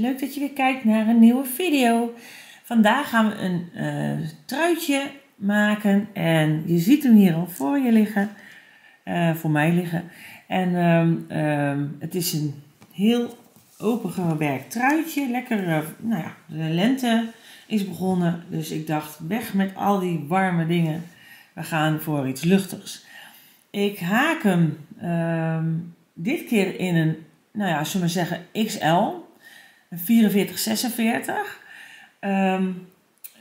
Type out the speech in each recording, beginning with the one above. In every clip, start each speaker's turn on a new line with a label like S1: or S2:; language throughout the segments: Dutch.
S1: leuk dat je weer kijkt naar een nieuwe video. Vandaag gaan we een uh, truitje maken en je ziet hem hier al voor je liggen, uh, voor mij liggen. En um, um, het is een heel opengewerkt truitje, lekker, uh, nou ja, de lente is begonnen, dus ik dacht weg met al die warme dingen. We gaan voor iets luchtigs. Ik haak hem um, dit keer in een nou ja, zullen we zeggen XL, 44, 46. Um,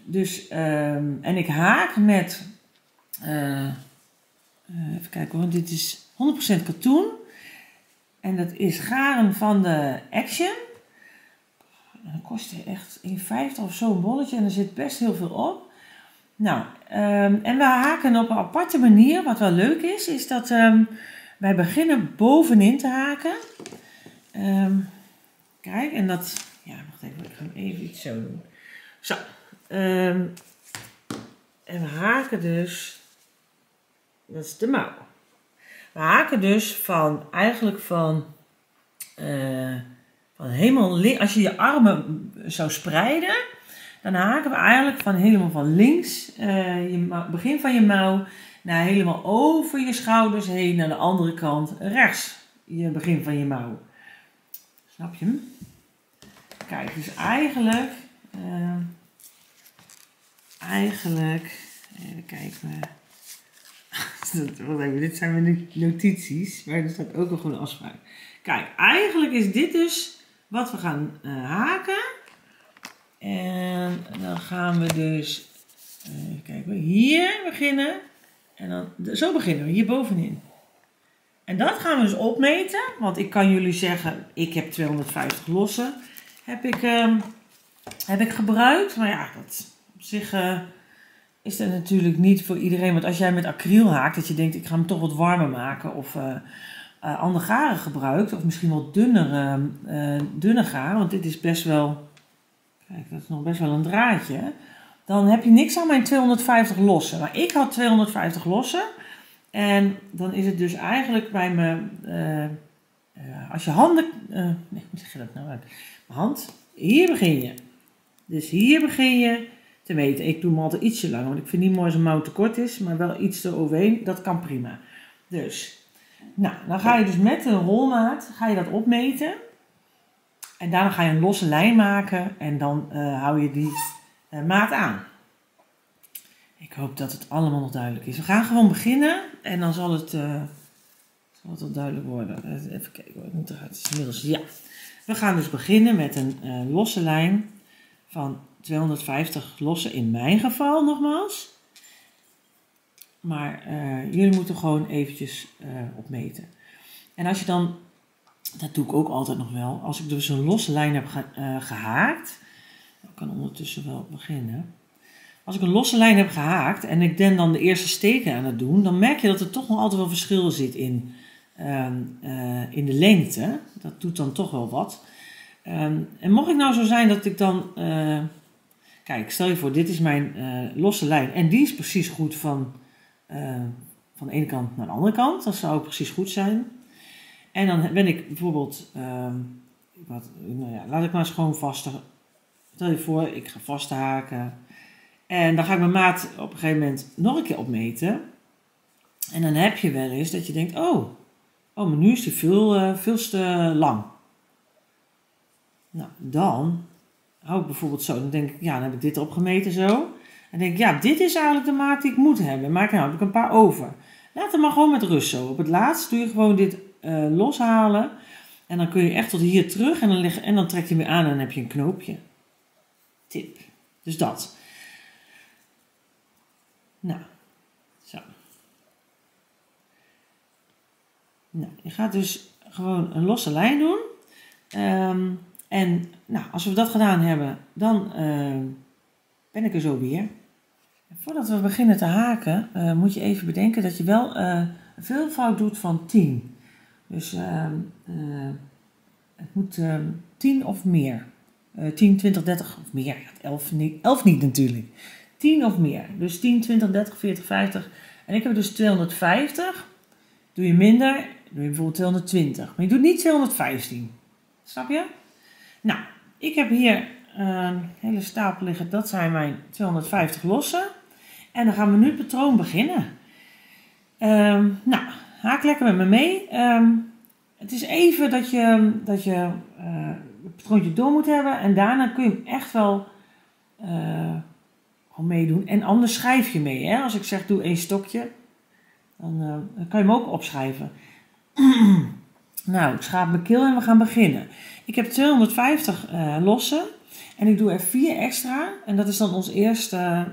S1: dus, um, en ik haak met, uh, even kijken hoor, dit is 100% katoen. En dat is garen van de Action. dat kost echt 1,50 of zo een bolletje en er zit best heel veel op. Nou, um, en we haken op een aparte manier. Wat wel leuk is, is dat wij beginnen bovenin te haken. Kijk, en dat, ja, wacht even, ik ga hem even iets zo doen. Zo, um, en we haken dus, dat is de mouw. We haken dus van, eigenlijk van, uh, van helemaal als je je armen zou spreiden, dan haken we eigenlijk van helemaal van links, uh, je begin van je mouw, naar helemaal over je schouders heen naar de andere kant rechts, je begin van je mouw. Snap je? Kijk, dus eigenlijk, uh, eigenlijk, even kijken. dit zijn mijn notities, maar er staat ook een goede afspraak. Kijk, eigenlijk is dit dus wat we gaan uh, haken. En dan gaan we dus, uh, even kijken, hier beginnen. En dan, zo beginnen we, hier bovenin. En dat gaan we dus opmeten. Want ik kan jullie zeggen, ik heb 250 lossen. Heb ik, uh, heb ik gebruikt. Maar ja, op zich uh, is dat natuurlijk niet voor iedereen. Want als jij met acryl haakt, dat je denkt, ik ga hem toch wat warmer maken. Of uh, andere garen gebruikt. Of misschien wat dunner, dunne garen. Want dit is best wel, kijk, dat is nog best wel een draadje. Dan heb je niks aan mijn 250 lossen. Maar ik had 250 lossen. En dan is het dus eigenlijk bij me, uh, uh, als je handen, uh, nee, hoe zeg je dat nou uit? Mijn hand, hier begin je. Dus hier begin je te meten. Ik doe hem altijd ietsje langer, want ik vind niet mooi als een mouw te kort is, maar wel iets eroverheen, dat kan prima. Dus, nou, dan ga je dus met een rolmaat, ga je dat opmeten. En daarna ga je een losse lijn maken en dan hou je die maat aan. Ik hoop dat het allemaal nog duidelijk is. We gaan gewoon beginnen en dan zal het, uh, zal het wel duidelijk worden. Even kijken moet is. Inmiddels, ja. We gaan dus beginnen met een uh, losse lijn van 250 losse in mijn geval nogmaals. Maar jullie moeten gewoon eventjes opmeten. En als je dan, dat doe ik ook altijd nog wel, als ik dus een losse lijn heb ge, gehaakt, ik kan ondertussen wel beginnen. Als ik een losse lijn heb gehaakt en ik ben dan de eerste steken aan het doen, dan merk je dat er toch nog altijd wel verschil zit in, uh, uh, in de lengte. Dat doet dan toch wel wat. Um, en mocht ik nou zo zijn dat ik dan. Uh, kijk, stel je voor, dit is mijn uh, losse lijn en die is precies goed van, van de ene kant naar de andere kant. Dat zou precies goed zijn. En dan ben ik bijvoorbeeld. Um, wat, nou ja, laat ik maar eens gewoon vast. Stel je voor, ik ga vasthaken. En dan ga ik mijn maat op een gegeven moment nog een keer opmeten. En dan heb je wel eens dat je denkt, oh, oh maar nu is die veel, uh, veel te lang. Nou, dan hou ik bijvoorbeeld zo. Dan denk ik, ja, dan heb ik dit opgemeten zo. En denk ik, ja, dit is eigenlijk de maat die ik moet hebben. Maar nou heb ik een paar over. Laat hem maar gewoon met rust zo. Op het laatst doe je gewoon dit uh, loshalen. En dan kun je echt tot hier terug. En dan, leg, en dan trek je weer aan en dan heb je een knoopje. Tip. Dus dat. Nou, zo. Nou, je gaat dus gewoon een losse lijn doen. Um, en nou, als we dat gedaan hebben, dan uh, ben ik er zo weer. Voordat we beginnen te haken, uh, moet je even bedenken dat je wel uh, een veelvoud doet van 10. Dus ehm, het moet 10 of meer. 10, 20, 30 of meer. 11 niet, 11 niet natuurlijk. 10 of meer. Dus 10, 20, 30, 40, 50. En ik heb dus 250. Doe je minder, doe je bijvoorbeeld 220. Maar je doet niet 215. Snap je? Nou, ik heb hier een hele stapel liggen. Dat zijn mijn 250 lossen. En dan gaan we nu het patroon beginnen. Ehm, nou, haak lekker met me mee. Ehm, het is even dat je, dat je uh, het patroontje door moet hebben. En daarna kun je hem echt wel uh, meedoen. En anders schrijf je mee. Hè? Als ik zeg doe één stokje, dan, uh, dan kan je hem ook opschrijven. nou, ik schaap mijn keel en we gaan beginnen. Ik heb 250 lossen. En ik doe er vier extra. En dat is dan ons eerste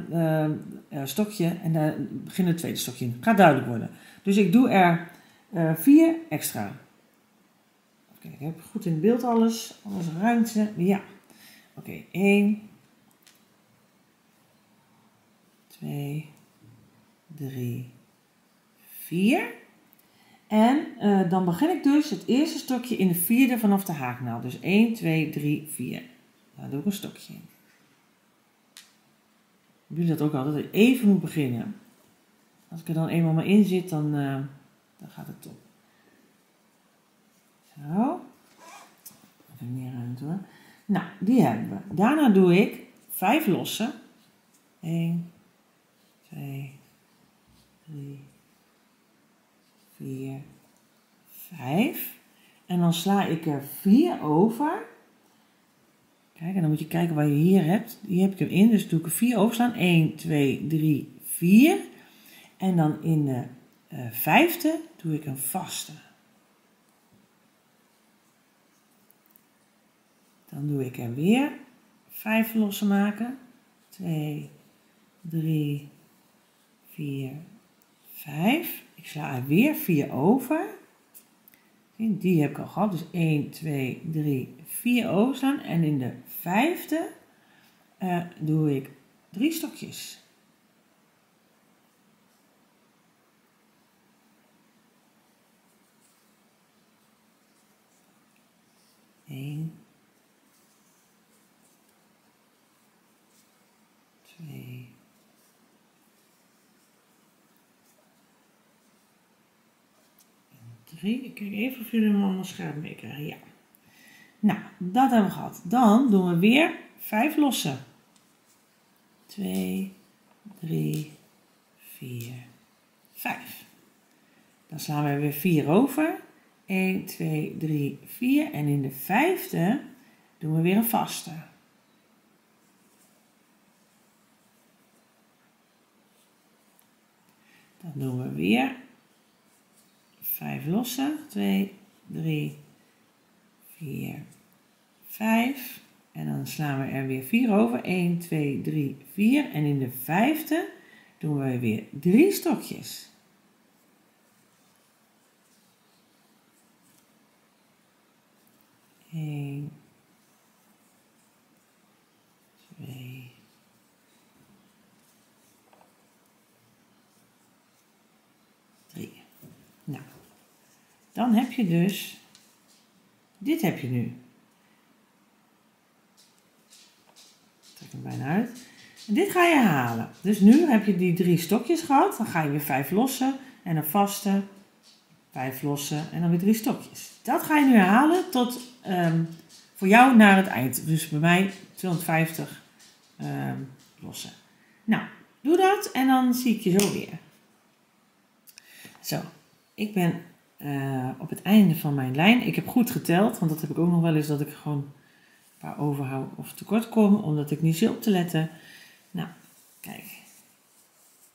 S1: stokje. En daar begint het tweede stokje in. Gaat duidelijk worden. Dus ik doe er uh, vier extra. Kijk, ik heb goed in beeld alles. Alles ruimte. Ja. Oké, okay, 1, 2, 3, 4. En uh, dan begin ik dus het eerste stokje in de vierde vanaf de haaknaald. Dus 1, 2, 3, 4. Daar doe ik een stokje in. Ik doe dat ook altijd even moet beginnen. Als ik er dan eenmaal maar in zit, dan, uh, dan gaat het top. Zo. Even meer ruimte hoor. Nou, die hebben we. Daarna doe ik vijf lossen. 1, 2, 3, 4, 5. En dan sla ik er 4 over. Kijk, en dan moet je kijken waar je hier hebt. Hier heb ik hem in, dus doe ik er 4 overslaan. 1, 2, 3, 4. En dan in de uh, vijfde doe ik een vaste. Dan doe ik er weer vijf losse maken. 2, 3, 4, 5. Ik sla er weer 4 over. Die heb ik al gehad. Dus 1, 2, 3, 4 overslaan. En in de vijfde uh, doe ik drie stokjes. 1, 2, 3. Ik kijk even of jullie hem allemaal scherp meekrijgen. Ja. Nou, dat hebben we gehad. Dan doen we weer 5 lossen. 2, 3, 4, 5. Dan slaan we weer 4 over. 1, 2, 3, 4. En in de vijfde doen we weer een vaste. Dan doen we weer 5 losse. 2, 3, 4, 5. En dan slaan we er weer 4 over. 1, 2, 3, 4. En in de vijfde doen we weer 3 stokjes. 1, 2, 3. Nou, dan heb je dus, dit heb je nu. Trek hem bijna uit. En dit ga je halen. Dus nu heb je die drie stokjes gehad. Dan ga je weer vijf lossen en een vaste, vijf lossen en dan weer drie stokjes. Dat ga je nu herhalen tot um, voor jou naar het eind. Dus bij mij 250 um, lossen. Nou, doe dat en dan zie ik je zo weer. Zo, ik ben uh, op het einde van mijn lijn. Ik heb goed geteld, want dat heb ik ook nog wel eens dat ik gewoon een paar overhoud of tekort kom, omdat ik niet zit op te letten. Nou, kijk.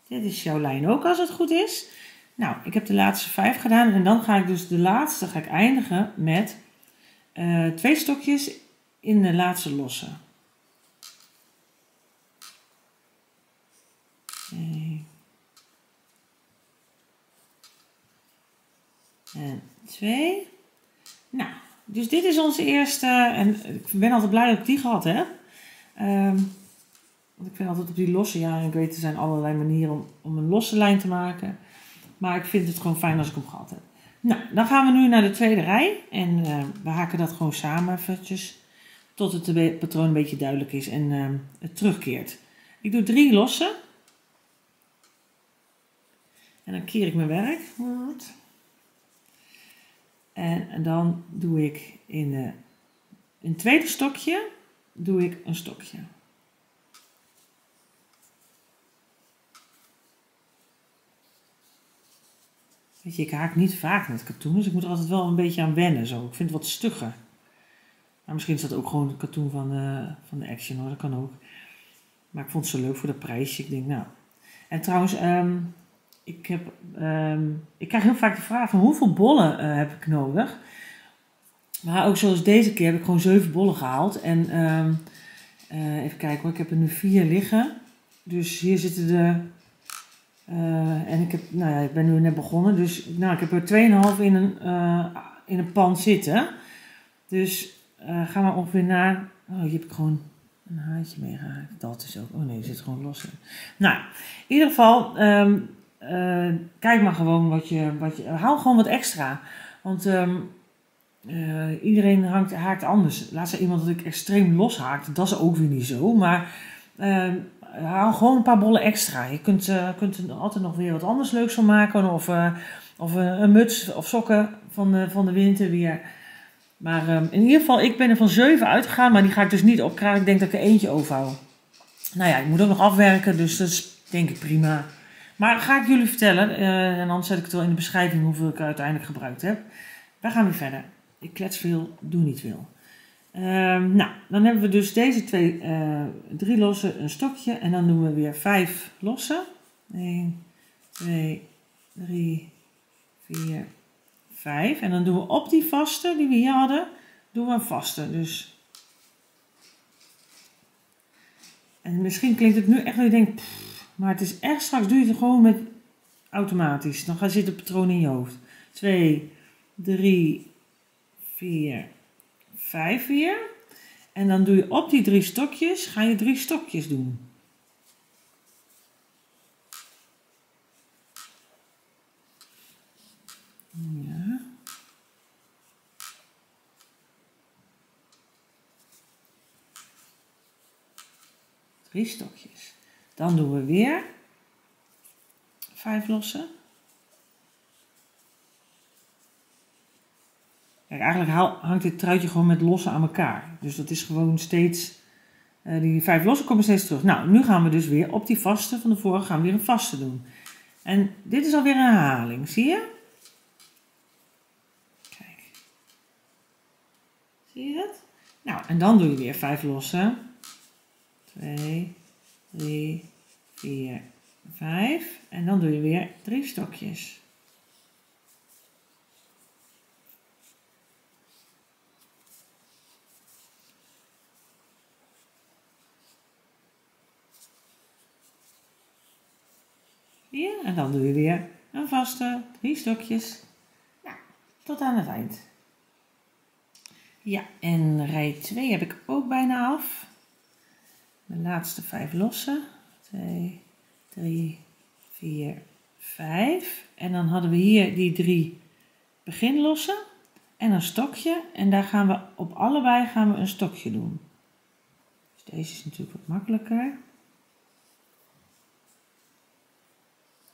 S1: Dit is jouw lijn ook als het goed is. Nou, ik heb de laatste vijf gedaan en dan ga ik dus de laatste ga ik eindigen met uh, twee stokjes in de laatste losse. En twee. Nou, dus dit is onze eerste. En ik ben altijd blij dat ik die gehad heb. Um, want ik vind altijd op die losse, ja, ik weet er zijn allerlei manieren om, om een losse lijn te maken. Maar ik vind het gewoon fijn als ik hem gehad heb. Nou, dan gaan we nu naar de tweede rij. En uh, we haken dat gewoon samen eventjes. Tot het patroon een beetje duidelijk is en uh, het terugkeert. Ik doe drie lossen. En dan keer ik mijn werk. En, dan doe ik in, de, tweede stokje doe ik een stokje. Weet je, ik haak niet vaak met katoen, dus ik moet er altijd wel een beetje aan wennen. Zo. Ik vind het wat stugger. Maar misschien is dat ook gewoon de katoen van de, van de Action hoor, dat kan ook. Maar ik vond het zo leuk voor de prijsje. Ik denk, nou. En trouwens, ehm, ik, heb, ehm, ik krijg heel vaak de vraag van hoeveel bollen uh, heb ik nodig? Maar ook zoals deze keer heb ik gewoon zeven bollen gehaald. En ehm, uh, even kijken hoor, ik heb er nu vier liggen. Dus hier zitten de. Uh, en ik, heb, nou ja, ik ben nu net begonnen. Dus nou, ik heb er 2,5 in, een, in een pan zitten. Dus ga maar ongeveer naar. Oh, hier heb ik gewoon een haartje mee gehaakt. Dat is ook. Oh nee, er zit gewoon los in. Nou, in ieder geval. Um, kijk maar gewoon wat je, wat je. Haal gewoon wat extra. Want um, uh, iedereen hangt, haakt anders. Laatst zei iemand dat ik extreem los haakte. Dat is ook weer niet zo. Maar haal gewoon een paar bollen extra. Je kunt, uh, kunt er altijd nog weer wat anders leuks van maken. Of, of een muts of sokken van de, van de winter weer. Maar um, in ieder geval, ik ben er van zeven uitgegaan. Maar die ga ik dus niet opkrijgen. Ik denk dat ik er eentje overhoud. Nou ja, ik moet ook nog afwerken. Dus dat is denk ik prima. Maar ga ik jullie vertellen. en dan zet ik het wel in de beschrijving hoeveel ik uiteindelijk gebruikt heb. We gaan weer verder ik klets veel, doe niet veel. Um, nou, dan hebben we dus deze twee, uh, drie losse, een stokje. En dan doen we weer vijf losse. 1, 2, 3, 4, 5. En dan doen we op die vaste die we hier hadden, doen we een vaste. Dus. En misschien klinkt het nu echt dat je denkt, maar het is echt straks doe je het gewoon met automatisch. Dan gaat zitten patroon in je hoofd. 2, 3, 4, 5 weer. En dan doe je op die drie stokjes, ga je drie stokjes doen. Ja. Drie stokjes. Dan doen we weer vijf lossen. Kijk, eigenlijk hangt dit truitje gewoon met losse aan elkaar. Dus dat is gewoon steeds, uh, die vijf losse komen steeds terug. Nou, nu gaan we dus weer op die vaste van de vorige gaan we weer een vaste doen. En dit is alweer een herhaling, zie je? Kijk. Zie je dat? Nou, en dan doe je weer vijf losse. 2, 3, 4, 5. En dan doe je weer drie stokjes. Hier, en dan doe je weer een vaste, drie stokjes. Nou, tot aan het eind. Ja, en rij 2 heb ik ook bijna af. De laatste vijf lossen. 2, 3, 4, 5. En dan hadden we hier die drie beginlossen en een stokje. En daar gaan we op allebei gaan we een stokje doen. Dus deze is natuurlijk wat makkelijker.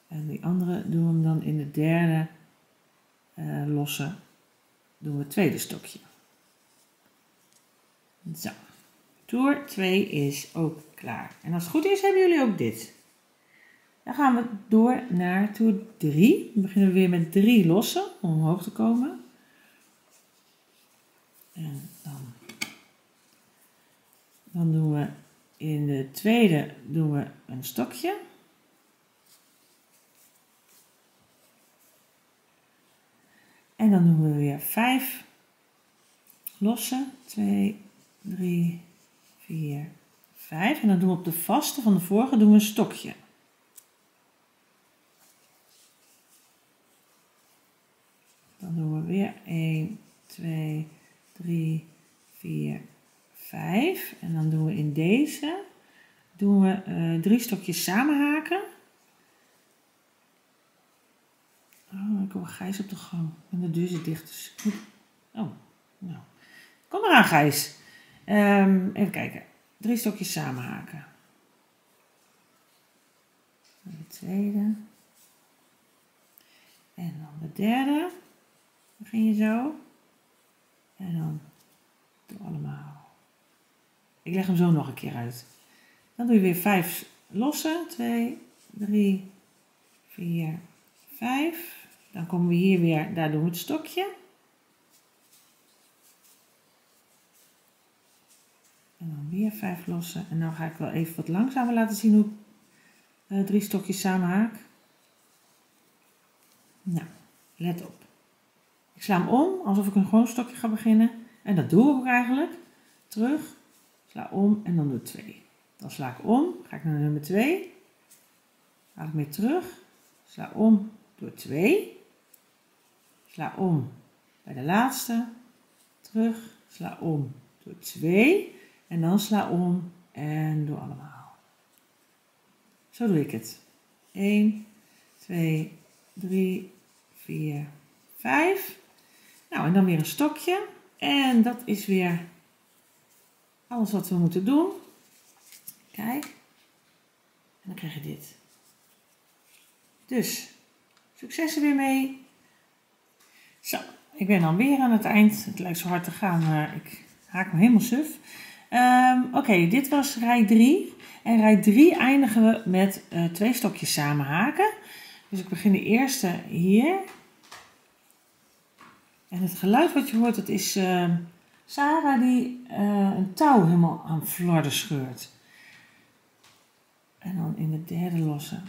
S1: En die andere doen we dan in de derde uh, losse, doen we het tweede stokje. Zo, toer 2 is ook klaar. En als het goed is, hebben jullie ook dit. Dan gaan we door naar toer 3. Dan beginnen we weer met drie lossen om omhoog te komen. En dan, dan doen we in de tweede doen we een stokje. En dan doen we weer 5 losse. 2, 3, 4, 5. En dan doen we op de vaste van de vorige doen we een stokje. Dan doen we weer 1, 2, 3, 4, 5. En dan doen we in deze doen we uh, drie stokjes samenhaken. Oh, ik hoor Gijs op de gang. En de deur zit dicht. Dus Oh, nou. Kom maar aan, Gijs. Um, even kijken. Drie stokjes samenhaken. De tweede. En dan de derde. Begin je zo. En dan doe allemaal. Ik leg hem zo nog een keer uit. Dan doe je weer 5 losse. 2, 3, 4, 5. Dan komen we hier weer, daar doen we het stokje. En dan weer 5 losse. En dan ga ik wel even wat langzamer laten zien hoe ik uh, drie stokjes samen haak. Nou, let op. Ik sla hem om, alsof ik een gewoon stokje ga beginnen. En dat doe ik ook eigenlijk. Terug, sla om en dan doe ik 2. Dan sla ik om, ga ik naar nummer 2. Haal ik weer terug, sla om door 2. Sla om bij de laatste. Terug, sla om door 2. En dan sla om en doe allemaal. Zo doe ik het. 1, 2, 3, 4, 5. Nou, en dan weer een stokje. En dat is weer alles wat we moeten doen. Kijk. En dan krijg je dit. Dus, succes er weer mee. Zo, ik ben dan weer aan het eind. Het lijkt zo hard te gaan, maar ik haak me helemaal suf. Um, Oké, dit was rij 3. En rij 3 eindigen we met uh, twee stokjes samen haken. Dus ik begin de eerste hier. En het geluid wat je hoort, dat is uh, Sarah die uh, een touw helemaal aan flarden scheurt. En dan in de derde losse.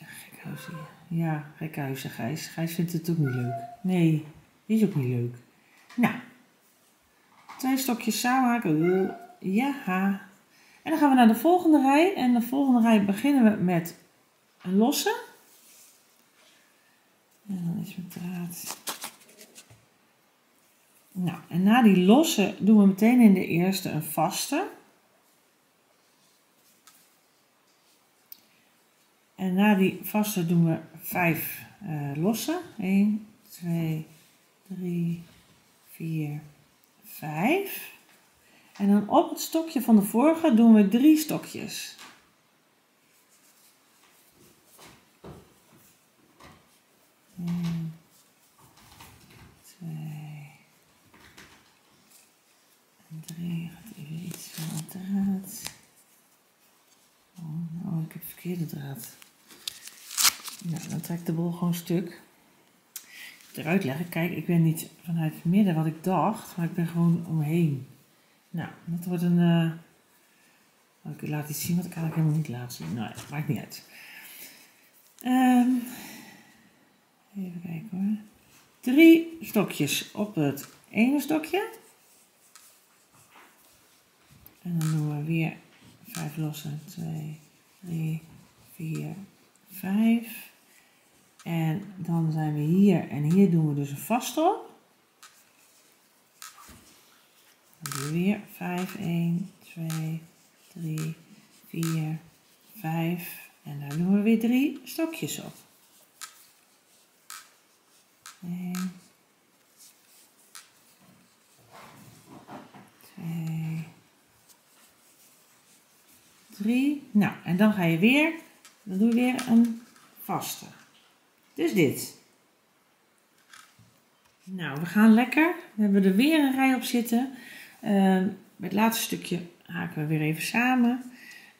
S1: Gekhuis hier. Ja, gekhuizen Gijs. Gijs vindt het ook niet leuk. Nee, is ook niet leuk. Nou, twee stokjes samen haken. Ja. En dan gaan we naar de volgende rij. En de volgende rij beginnen we met een losse. En dan is mijn draad. Nou, en na die losse doen we meteen in de eerste een vaste. En na die vaste doen we vijf uh, losse. 1, 2, 3, 4, 5. En dan op het stokje van de vorige doen we drie stokjes. 1, 2 en 3. Gaat even iets van de draad. Oh, nou, ik heb verkeerde draad. Nou, dan trek ik de bol gewoon stuk. Eruit leggen. Kijk, ik ben niet vanuit het midden wat ik dacht, maar ik ben gewoon omheen. Nou, dat wordt een. Uh, ik laat iets zien wat ik eigenlijk helemaal niet laat zien. Nou, maakt niet uit. Um, Even kijken hoor. Drie stokjes op het ene stokje. En dan doen we weer vijf losse. 2, 3, 4, 5. En dan zijn we hier en hier doen we dus een vast op. Dan weer 5, 1, 2, 3, 4, 5. En daar doen we weer drie stokjes op. 1, 2, 3. Nou, en dan ga je weer, dan doe je weer een vaste. Dus dit. Nou, we gaan lekker. We hebben er weer een rij op zitten. Uh, het laatste stukje haken we weer even samen.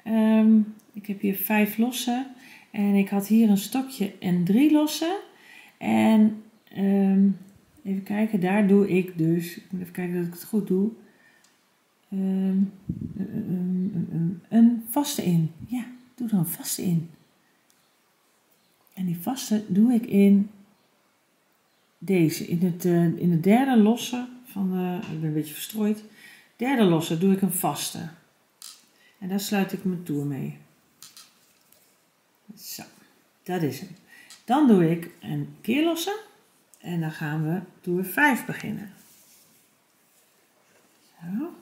S1: Um, ik heb hier vijf losse. En ik had hier een stokje en drie losse. En Um, even kijken, daar doe ik dus, ik moet even kijken dat ik het goed doe, een vaste in. Ja, doe er een vaste in. En die vaste doe ik in deze, in het, uh, in de derde losse van de, ik ben een beetje verstrooid, derde losse doe ik een vaste. En daar sluit ik mijn toer mee. Zo, dat is hem. Dan doe ik een keerlosse. En dan gaan we toer 5 beginnen. Zo.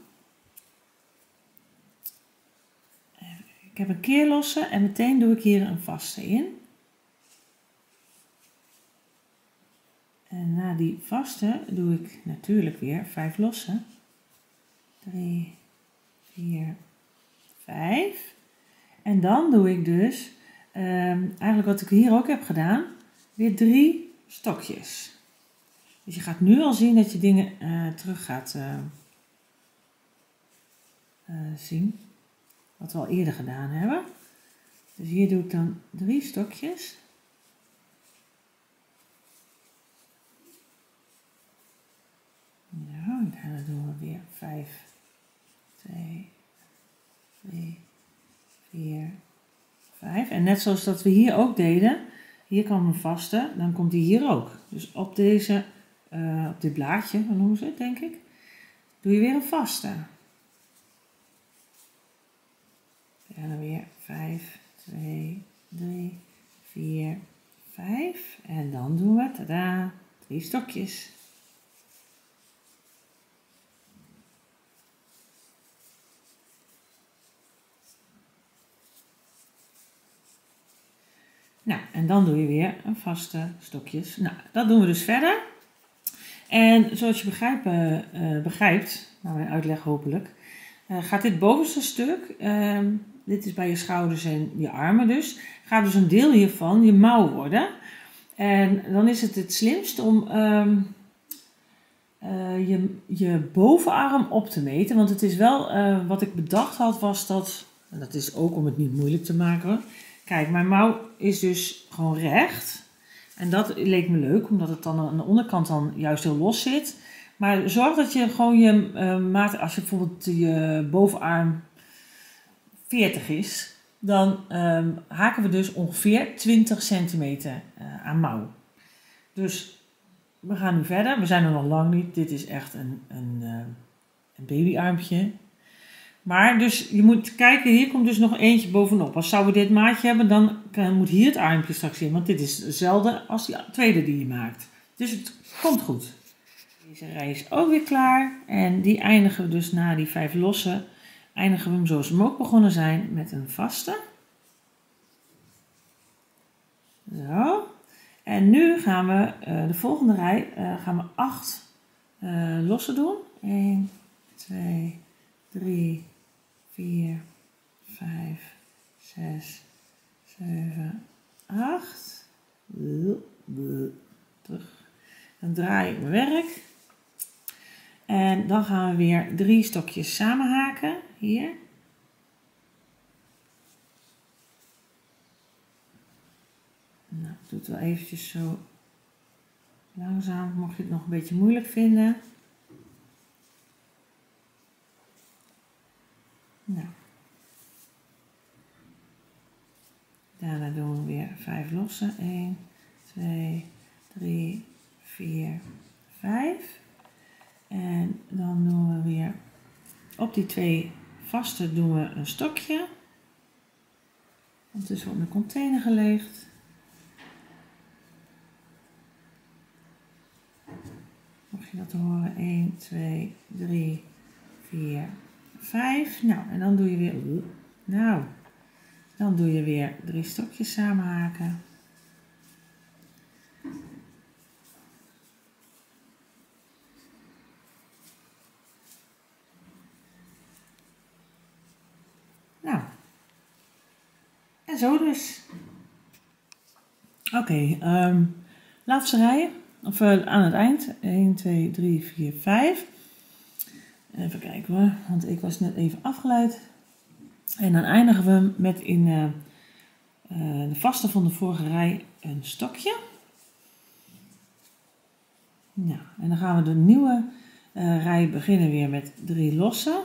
S1: Ik heb een keerlosse en meteen doe ik hier een vaste in. En na die vaste doe ik natuurlijk weer 5 losse. 3, 4, 5. En dan doe ik dus, um, eigenlijk wat ik hier ook heb gedaan, weer 3 stokjes. Dus je gaat nu al zien dat je dingen uh, terug gaat. Uh, eh, zien. Wat we al eerder gedaan hebben. Dus hier doe ik dan drie stokjes. En dan doen we weer 5, 2, 3, 4, 5. En net zoals dat we hier ook deden, hier kan een vaste, dan komt die hier ook. Dus op deze, uh, op dit blaadje, hoe noemen ze het denk ik, doe je weer een vaste. En dan weer 5, 2, 3, 4, 5. En dan doen we, tada, drie stokjes. Nou, en dan doe je weer een vaste stokjes. Nou, dat doen we dus verder. En zoals je begrijpt, uh, begrijpt nou mijn uitleg hopelijk, uh, gaat dit bovenste stuk, uh, dit is bij je schouders en je armen dus, gaat dus een deel hiervan je mouw worden. En dan is het het slimst om um, je, je bovenarm op te meten. Want het is wel, wat ik bedacht had, was dat, en dat is ook om het niet moeilijk te maken Kijk, mijn mouw is dus gewoon recht. En dat leek me leuk, omdat het dan aan de onderkant dan juist heel los zit. Maar zorg dat je gewoon je uh, maat, als je bijvoorbeeld je bovenarm 40 is, dan um, haken we dus ongeveer 20 centimeter uh, aan mouw. Dus we gaan nu verder. We zijn er nog lang niet. Dit is echt een, een, uh, een babyarmpje. Maar dus je moet kijken, hier komt dus nog eentje bovenop. Als zouden we dit maatje hebben, dan moet hier het armpje straks in. Want dit is hetzelfde als die tweede die je maakt. Dus het komt goed. Deze rij is ook weer klaar. En die eindigen we dus na die vijf losse. Eindigen we hem zoals we hem ook begonnen zijn met een vaste. Zo. En nu gaan we uh, de volgende rij uh, gaan we acht uh, losse doen. 1, 2, 3, 4, 5, 6, 7, 8. Terug. Dan draai ik mijn werk. En dan gaan we weer drie stokjes samenhaken. Hier. Nou, ik doe het wel eventjes zo langzaam, mocht je het nog een beetje moeilijk vinden. Nou. Daarna doen we weer 5 losse. 1, 2, 3, 4, 5. En dan doen we weer op die twee vaste doen we een stokje. Ondertussen wordt de container geleegd. Mocht je dat horen, 1, 2, 3, 4, 5. Nou, en dan doe je weer, nou, dan doe je weer drie stokjes samenhaken. Nou, en zo dus. Oké, okay, um, laatste rij, of uh, aan het eind. 1, 2, 3, 4, 5. Even kijken hoor, want ik was net even afgeleid. En dan eindigen we met in uh, uh, de vaste van de vorige rij een stokje. Nou, en dan gaan we de nieuwe uh, rij beginnen weer met drie losse.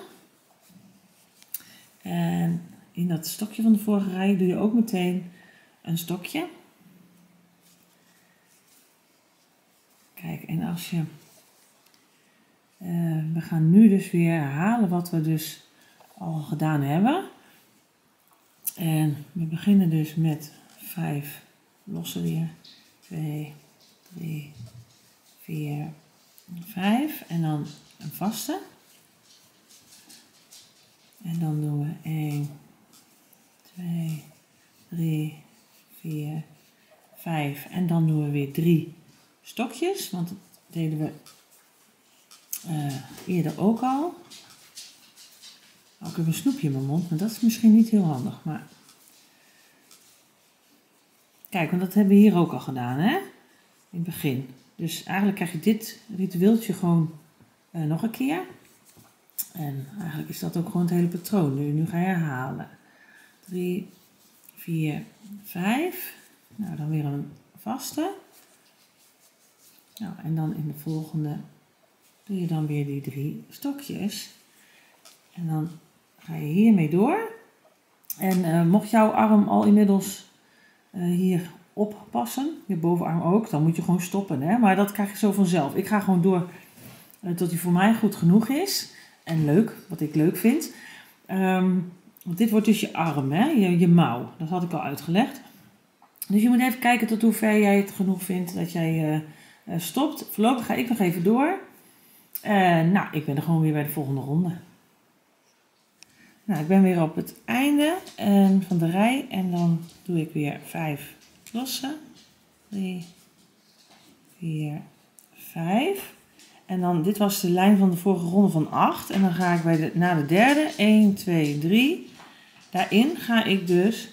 S1: En in dat stokje van de vorige rij doe je ook meteen een stokje. Kijk, en als je we gaan nu dus weer herhalen wat we dus al gedaan hebben. En we beginnen dus met 5 losse weer. 2, 3, 4, 5. En dan een vaste. En dan doen we 1, 2, 3, 4, 5. En dan doen we weer 3 stokjes. Want dat deden we uh, eerder ook al. Oh, ik heb een snoepje in mijn mond, maar dat is misschien niet heel handig. Maar... Kijk, want dat hebben we hier ook al gedaan, hè? In het begin. Dus eigenlijk krijg je dit ritueeltje gewoon uh, nog een keer. En eigenlijk is dat ook gewoon het hele patroon. Nu, nu ga je herhalen. 3, 4, 5. Nou, dan weer een vaste. Nou, en dan in de volgende doe je dan weer die drie stokjes. En dan ga je hiermee door. En uh, mocht jouw arm al inmiddels uh, hier oppassen, je bovenarm ook, dan moet je gewoon stoppen. Hè? Maar dat krijg je zo vanzelf. Ik ga gewoon door uh, tot hij voor mij goed genoeg is. En leuk, wat ik leuk vind. Um, want dit wordt dus je arm, hè? Je, je mouw. Dat had ik al uitgelegd. Dus je moet even kijken tot hoe ver jij het genoeg vindt dat jij stopt. Voorlopig ga ik nog even door. Nou, ik ben er gewoon weer bij de volgende ronde. Nou, ik ben weer op het einde van de rij en dan doe ik weer 5 lossen. 3, 4, 5. En dan, dit was de lijn van de vorige ronde van 8. En dan ga ik bij de, na de derde, 1, 2, 3. Daarin ga ik dus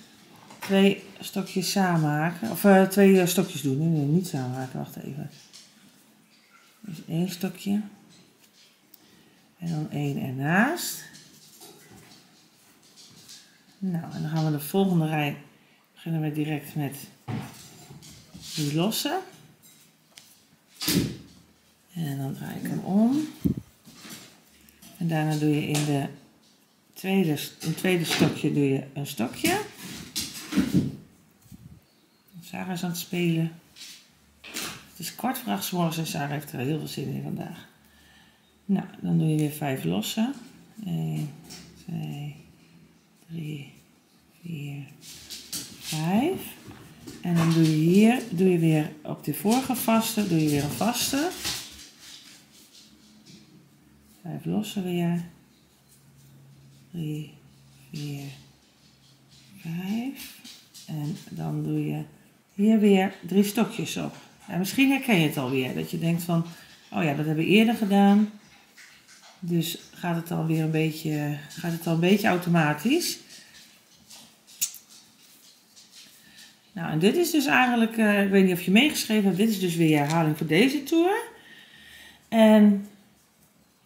S1: twee stokjes samen maken. Of uh, twee uh, stokjes doen. Nee, niet samen maken. Wacht even. Dus één stokje. En dan één ernaast. Nou, en dan gaan we de volgende rij, beginnen we direct met die losse. En dan draai ik hem om. En daarna doe je in, de tweede, in het tweede stokje doe je een stokje. Sarah is aan het spelen. Het is kwart voor acht morgens en Sarah heeft er heel veel zin in vandaag. Nou, dan doe je weer vijf lossen. 1, 2, 3, 4, 5. En dan doe je hier, doe je weer op de vorige vaste, doe je weer een vaste. 5 lossen weer. 3, 4, 5. En dan doe je hier weer drie stokjes op. En misschien herken je het alweer, dat je denkt van, oh ja, dat hebben we eerder gedaan. Dus gaat het alweer een beetje, gaat het al een beetje automatisch. Nou, en dit is dus eigenlijk, uh, ik weet niet of je meegeschreven hebt, dit is dus weer je herhaling voor deze tour. En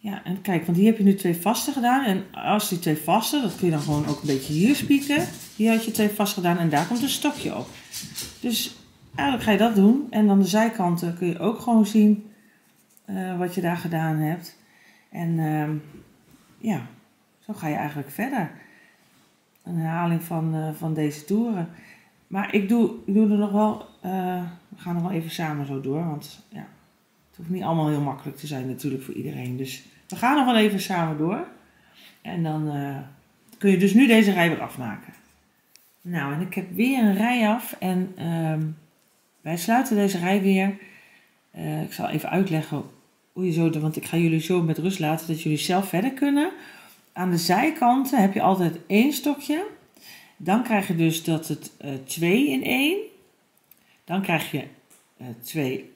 S1: ja, en kijk, want hier heb je nu twee vaste gedaan. En als die twee vaste, dat kun je dan gewoon ook een beetje hier spieken. Hier had je twee vast gedaan en daar komt een stokje op. Dus eigenlijk ga je dat doen. En dan de zijkanten kun je ook gewoon zien uh, wat je daar gedaan hebt. En uh, ja, zo ga je eigenlijk verder. Een herhaling van, uh, van deze toeren. Maar ik doe, doe er nog wel, uh, we gaan nog wel even samen zo door. Want ja, het hoeft niet allemaal heel makkelijk te zijn natuurlijk voor iedereen. Dus we gaan nog wel even samen door. En dan kun je dus nu deze rij weer afmaken. Nou, en ik heb weer een rij af. En uh, wij sluiten deze rij weer. ik zal even uitleggen hoe je zo, want ik ga jullie zo met rust laten dat jullie zelf verder kunnen. Aan de zijkanten heb je altijd één stokje. Dan krijg je dus dat het uh, twee in één. Dan krijg je uh, twee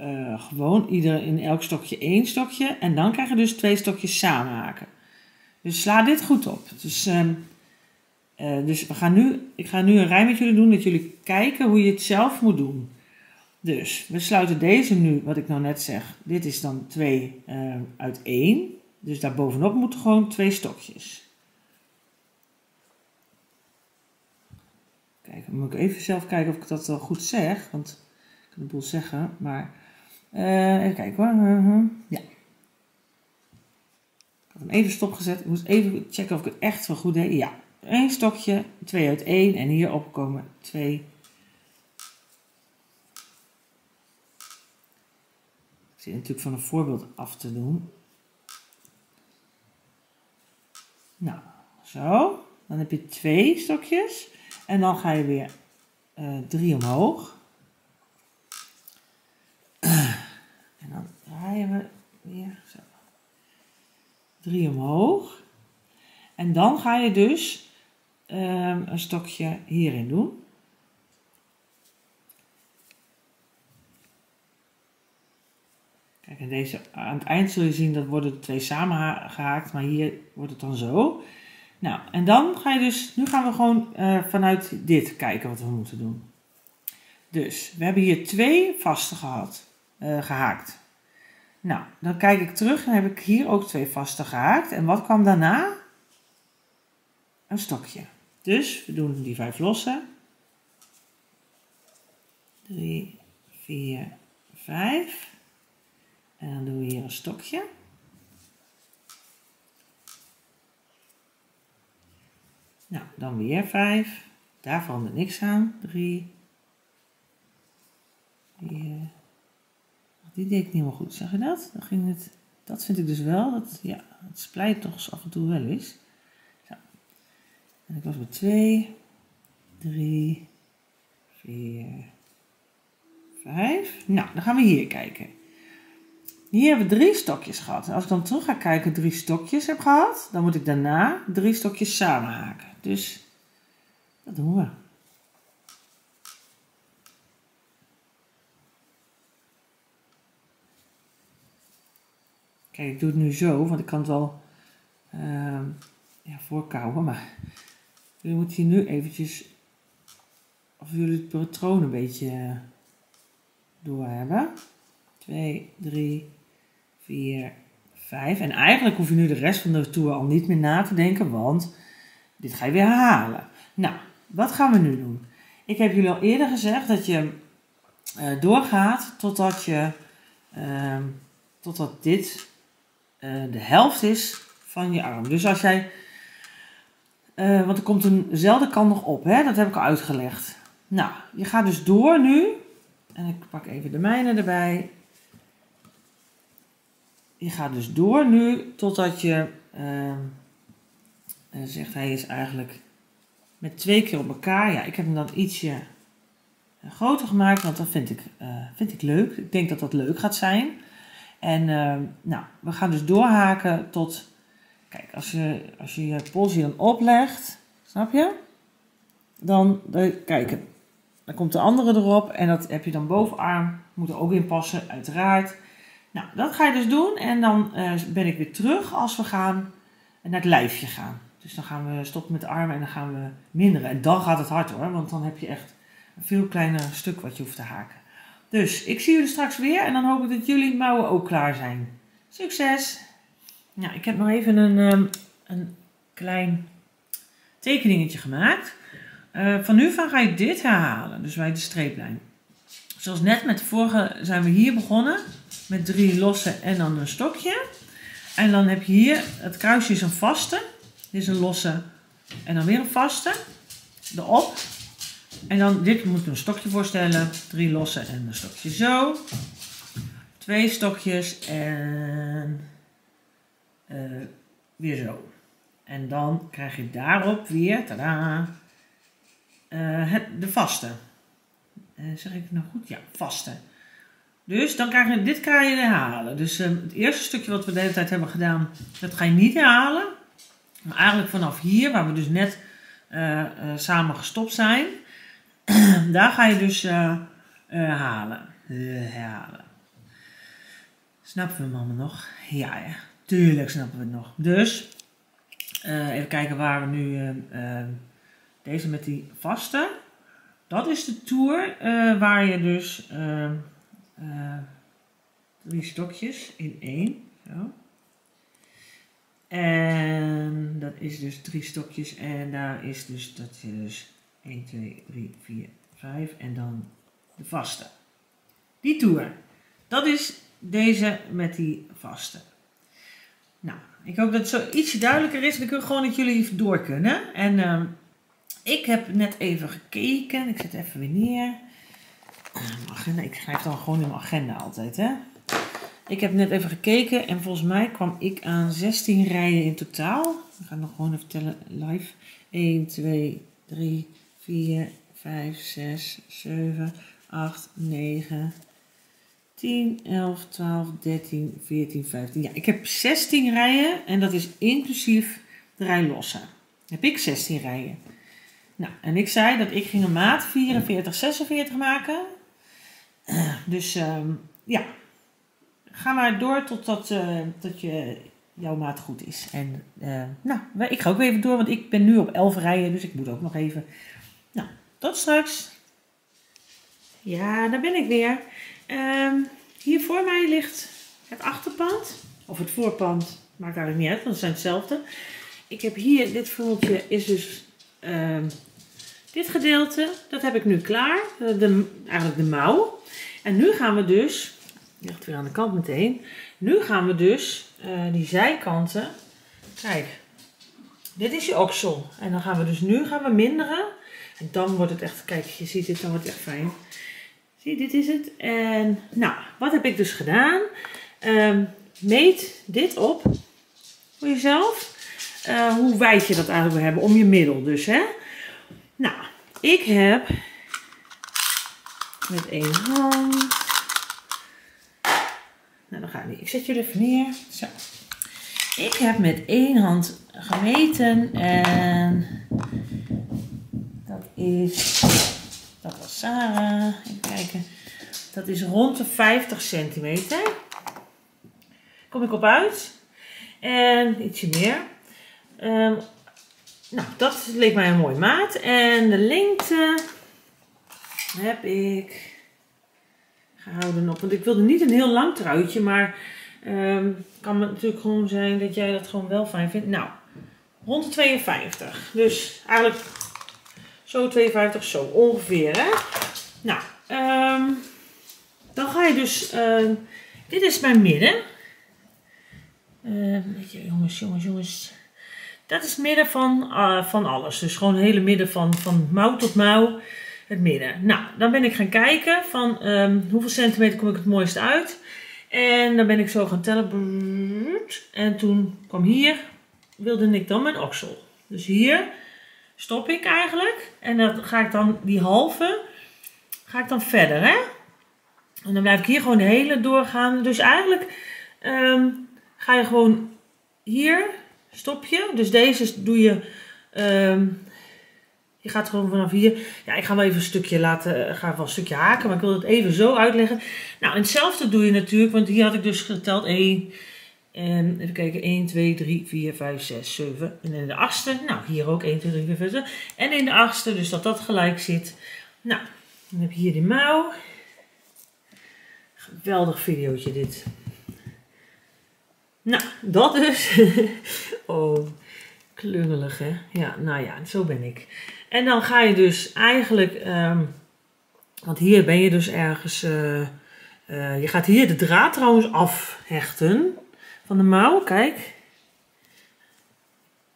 S1: uh, gewoon, ieder in elk stokje één stokje. En dan krijg je dus twee stokjes samen haken. Dus sla dit goed op. Dus, dus we gaan nu, ik ga nu een rij met jullie doen, dat jullie kijken hoe je het zelf moet doen. Dus we sluiten deze nu, wat ik nou net zeg, dit is dan 2 uh, eh, uit 1. Dus daarbovenop moeten gewoon twee stokjes. Kijk, dan moet ik even zelf kijken of ik dat wel goed zeg. Want ik kan een boel zeggen, maar uh, even kijken hoor. Uh -huh. Ja. Ik heb hem even stopgezet. Ik moest even checken of ik het echt wel goed deed. Ja, 1 stokje, 2 uit 1 en hierop komen 2 zit natuurlijk van een voorbeeld af te doen. Nou, zo. Dan heb je twee stokjes. En dan ga je weer uh, drie omhoog. En dan draaien we weer zo. Drie omhoog. En dan ga je dus um, een stokje hierin doen. Kijk, en deze, aan het eind zul je zien dat worden de twee samengehaakt, maar hier wordt het dan zo. Nou, en dan ga je dus, nu gaan we gewoon uh, vanuit dit kijken wat we moeten doen. Dus, we hebben hier twee vaste gehad, uh, gehaakt. Nou, dan kijk ik terug en heb ik hier ook twee vaste gehaakt. En wat kwam daarna? Een stokje. Dus we doen die vijf losse. 3, 4, 5. En dan doen we hier een stokje. Nou, dan weer 5. Daar verandert niks aan. 3, 4. Die deed ik niet helemaal goed. Zag je dat? Dan ging het, dat vind ik dus wel. Dat, ja, het splijt toch af en toe wel eens. Zo. En ik was bij 2, 3, 4, 5. Nou, dan gaan we hier kijken. Hier hebben we drie stokjes gehad. En als ik dan terug ga kijken, drie stokjes heb gehad, dan moet ik daarna drie stokjes samenhaken. Dus dat doen we. Kijk, ik doe het nu zo, want ik kan het wel uh, ja, voorkouwen, maar jullie moeten hier nu eventjes, of jullie het patroon een beetje door hebben. 2, 3, 4, 5. En eigenlijk hoef je nu de rest van de tour al niet meer na te denken, want dit ga je weer herhalen. Nou, wat gaan we nu doen? Ik heb jullie al eerder gezegd dat je uh, doorgaat totdat, je, uh, totdat dit uh, de helft is van je arm. Dus als jij, uh, want er komt eenzelfde kant nog op, hè? dat heb ik al uitgelegd. Nou, je gaat dus door nu. En ik pak even de mijne erbij je gaat dus door nu totdat je uh, zegt hij is eigenlijk met twee keer op elkaar. Ja, ik heb hem dan ietsje eh, groter gemaakt, want dat vind ik, uh, vind ik leuk. Ik denk dat dat leuk gaat zijn. En ehm, nou, we gaan dus doorhaken tot, kijk, als je als je, je pols hier dan oplegt, snap je? Dan, kijk, dan komt de andere erop en dat heb je dan bovenarm, moet er ook in passen, uiteraard. Nou, dat ga je dus doen en dan uh, ben ik weer terug als we gaan naar het lijfje gaan. Dus dan gaan we stoppen met de armen en dan gaan we minderen. En dan gaat het hard hoor, want dan heb je echt een veel kleiner stuk wat je hoeft te haken. Dus ik zie jullie straks weer en dan hoop ik dat jullie mouwen ook klaar zijn. Succes! Nou, ik heb nog even een, um, een klein tekeningetje gemaakt. Uh, van nu van ga ik dit herhalen, dus bij de streeplijn. Zoals net met de vorige zijn we hier begonnen met drie losse en dan een stokje. En dan heb je hier, het kruisje is een vaste. Dit is een losse en dan weer een vaste. Erop. En dan, dit moet een stokje voorstellen. Drie losse en een stokje zo. Twee stokjes en uh, weer zo. En dan krijg je daarop weer, tada, uh, het, de vaste. Uh, zeg ik het nou goed? Ja, vaste. Dus dan krijg je, dit kan je herhalen. Dus um, het eerste stukje wat we de hele tijd hebben gedaan, dat ga je niet herhalen. Maar eigenlijk vanaf hier, waar we dus net uh, uh, samen gestopt zijn, daar ga je dus uh, halen. herhalen. Snappen we mama nog? Ja, ja, tuurlijk snappen we het nog. Dus, even kijken waar we nu, deze met die vaste. Dat is de tour waar je dus uh, drie stokjes in één. Zo. En dat is dus drie stokjes en daar is dus dat je dus 1, 2, 3, 4, 5 en dan de vaste. Die toer. Dat is deze met die vaste. Nou, ik hoop dat het zo ietsje duidelijker is. Dan kun ik gewoon dat jullie even door kunnen. En uh, ik heb net even gekeken. Ik zet even weer neer agenda. Ik schrijf dan gewoon in mijn agenda altijd, hè. Ik heb net even gekeken en volgens mij kwam ik aan 16 rijen in totaal. Ik ga nog gewoon even tellen live. 1, 2, 3, 4, 5, 6, 7, 8, 9, 10, 11, 12, 13, 14, 15. Ja, ik heb 16 rijen en dat is inclusief de rij losse. Heb ik 16 rijen. Nou, en ik zei dat ik ging een maat 44, 46 maken. Dus uh, ja, ga maar door totdat uh, tot je, jouw maat goed is. En uh, nou, ik ga ook even door, want ik ben nu op 11 rijen, dus ik moet ook nog even. Nou, tot straks. Ja, daar ben ik weer. Uh, hier voor mij ligt het achterpand. Of het voorpand. Maakt eigenlijk niet uit, want het zijn hetzelfde. Ik heb hier, dit vultje is dus ehm, dit gedeelte. Dat heb ik nu klaar. De, eigenlijk de mouw. En nu gaan we dus, ligt weer aan de kant meteen. Nu gaan we dus uh, die zijkanten, kijk, dit is je oksel. En dan gaan we dus nu gaan we minderen. En dan wordt het echt, kijk, je ziet het, dan wordt het echt fijn. Zie, dit is het. En nou, wat heb ik dus gedaan? Um, meet dit op voor jezelf. Uh, hoe wijd je dat eigenlijk wil hebben om je middel dus, hè. Nou, ik heb met één hand. Nou, dan ga ik niet. Ik zet jullie even neer. Zo. Ik heb met één hand gemeten en dat is, dat was Sarah, even kijken, dat is rond de 50 centimeter. Kom ik op uit en ietsje meer. Um, nou, dat leek mij een mooie maat. En de lengte heb ik gehouden op. Want ik wilde niet een heel lang truitje, maar um, kan het natuurlijk gewoon zijn dat jij dat gewoon wel fijn vindt. Nou, rond de 52. Dus eigenlijk zo 52, zo ongeveer. Hè? Nou, um, dan ga je dus. Uh, dit is mijn midden. Uh, jongens, jongens, jongens. Dat is het midden van, uh, van alles. Dus gewoon het hele midden van, van mouw tot mouw. Het midden. Nou, dan ben ik gaan kijken van um, hoeveel centimeter kom ik het mooist uit. En dan ben ik zo gaan tellen. En toen kwam hier, wilde ik dan mijn oksel. Dus hier stop ik eigenlijk. En dan ga ik dan die halve, ga ik dan verder hè. En dan blijf ik hier gewoon de hele doorgaan. Dus eigenlijk um, ga je gewoon hier stop je. Dus deze doe je, um, je gaat gewoon vanaf hier. Ja, ik ga wel even een stukje laten, ga wel een stukje haken, maar ik wil het even zo uitleggen. Nou, en hetzelfde doe je natuurlijk, want hier had ik dus geteld 1, en even kijken, 1, 2, 3, 4, 5, 6, 7. En in de achtste, nou hier ook 1, 2, 3, 4, 5, 6. En in de achtste, dus dat dat gelijk zit. Nou, dan heb je hier die mouw. Geweldig videootje dit. Nou, dat dus. oh, klungelig hè. Ja, nou ja, zo ben ik. En dan ga je dus eigenlijk, um, want hier ben je dus ergens, uh, uh, je gaat hier de draad trouwens afhechten van de mouw, kijk.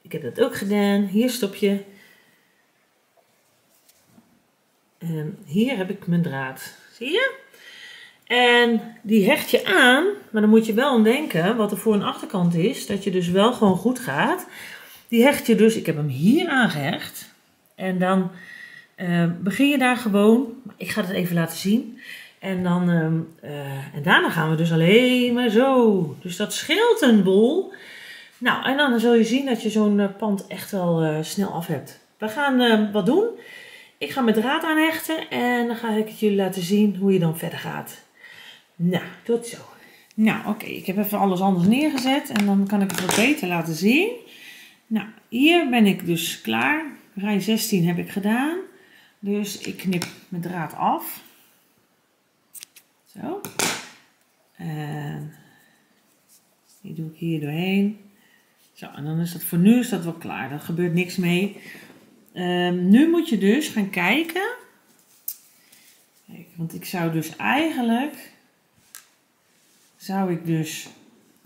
S1: Ik heb dat ook gedaan. Hier stop je. En hier heb ik mijn draad. Zie je? En die hecht je aan, maar dan moet je wel aan denken, wat er voor een achterkant is, dat je dus wel gewoon goed gaat. Die hecht je dus, ik heb hem hier aangehecht. En dan uh, begin je daar gewoon, ik ga het even laten zien. En, dan, uh, uh, en daarna gaan we dus alleen maar zo. Dus dat scheelt een boel. Nou, en dan zul je zien dat je zo'n pand echt wel snel af hebt. We gaan wat doen. Ik ga mijn draad aanhechten en dan ga ik het jullie laten zien hoe je dan verder gaat. Nou, tot zo. Nou, oké. Ik heb even alles anders neergezet. En dan kan ik het wat beter laten zien. Nou, hier ben ik dus klaar. Rij 16 heb ik gedaan. Dus ik knip mijn draad af. Zo. En die doe ik hier doorheen. Zo, en dan is dat voor nu is dat wel klaar. Daar gebeurt niks mee. Um, nu moet je dus gaan kijken. Kijk, want ik zou dus eigenlijk zou ik dus,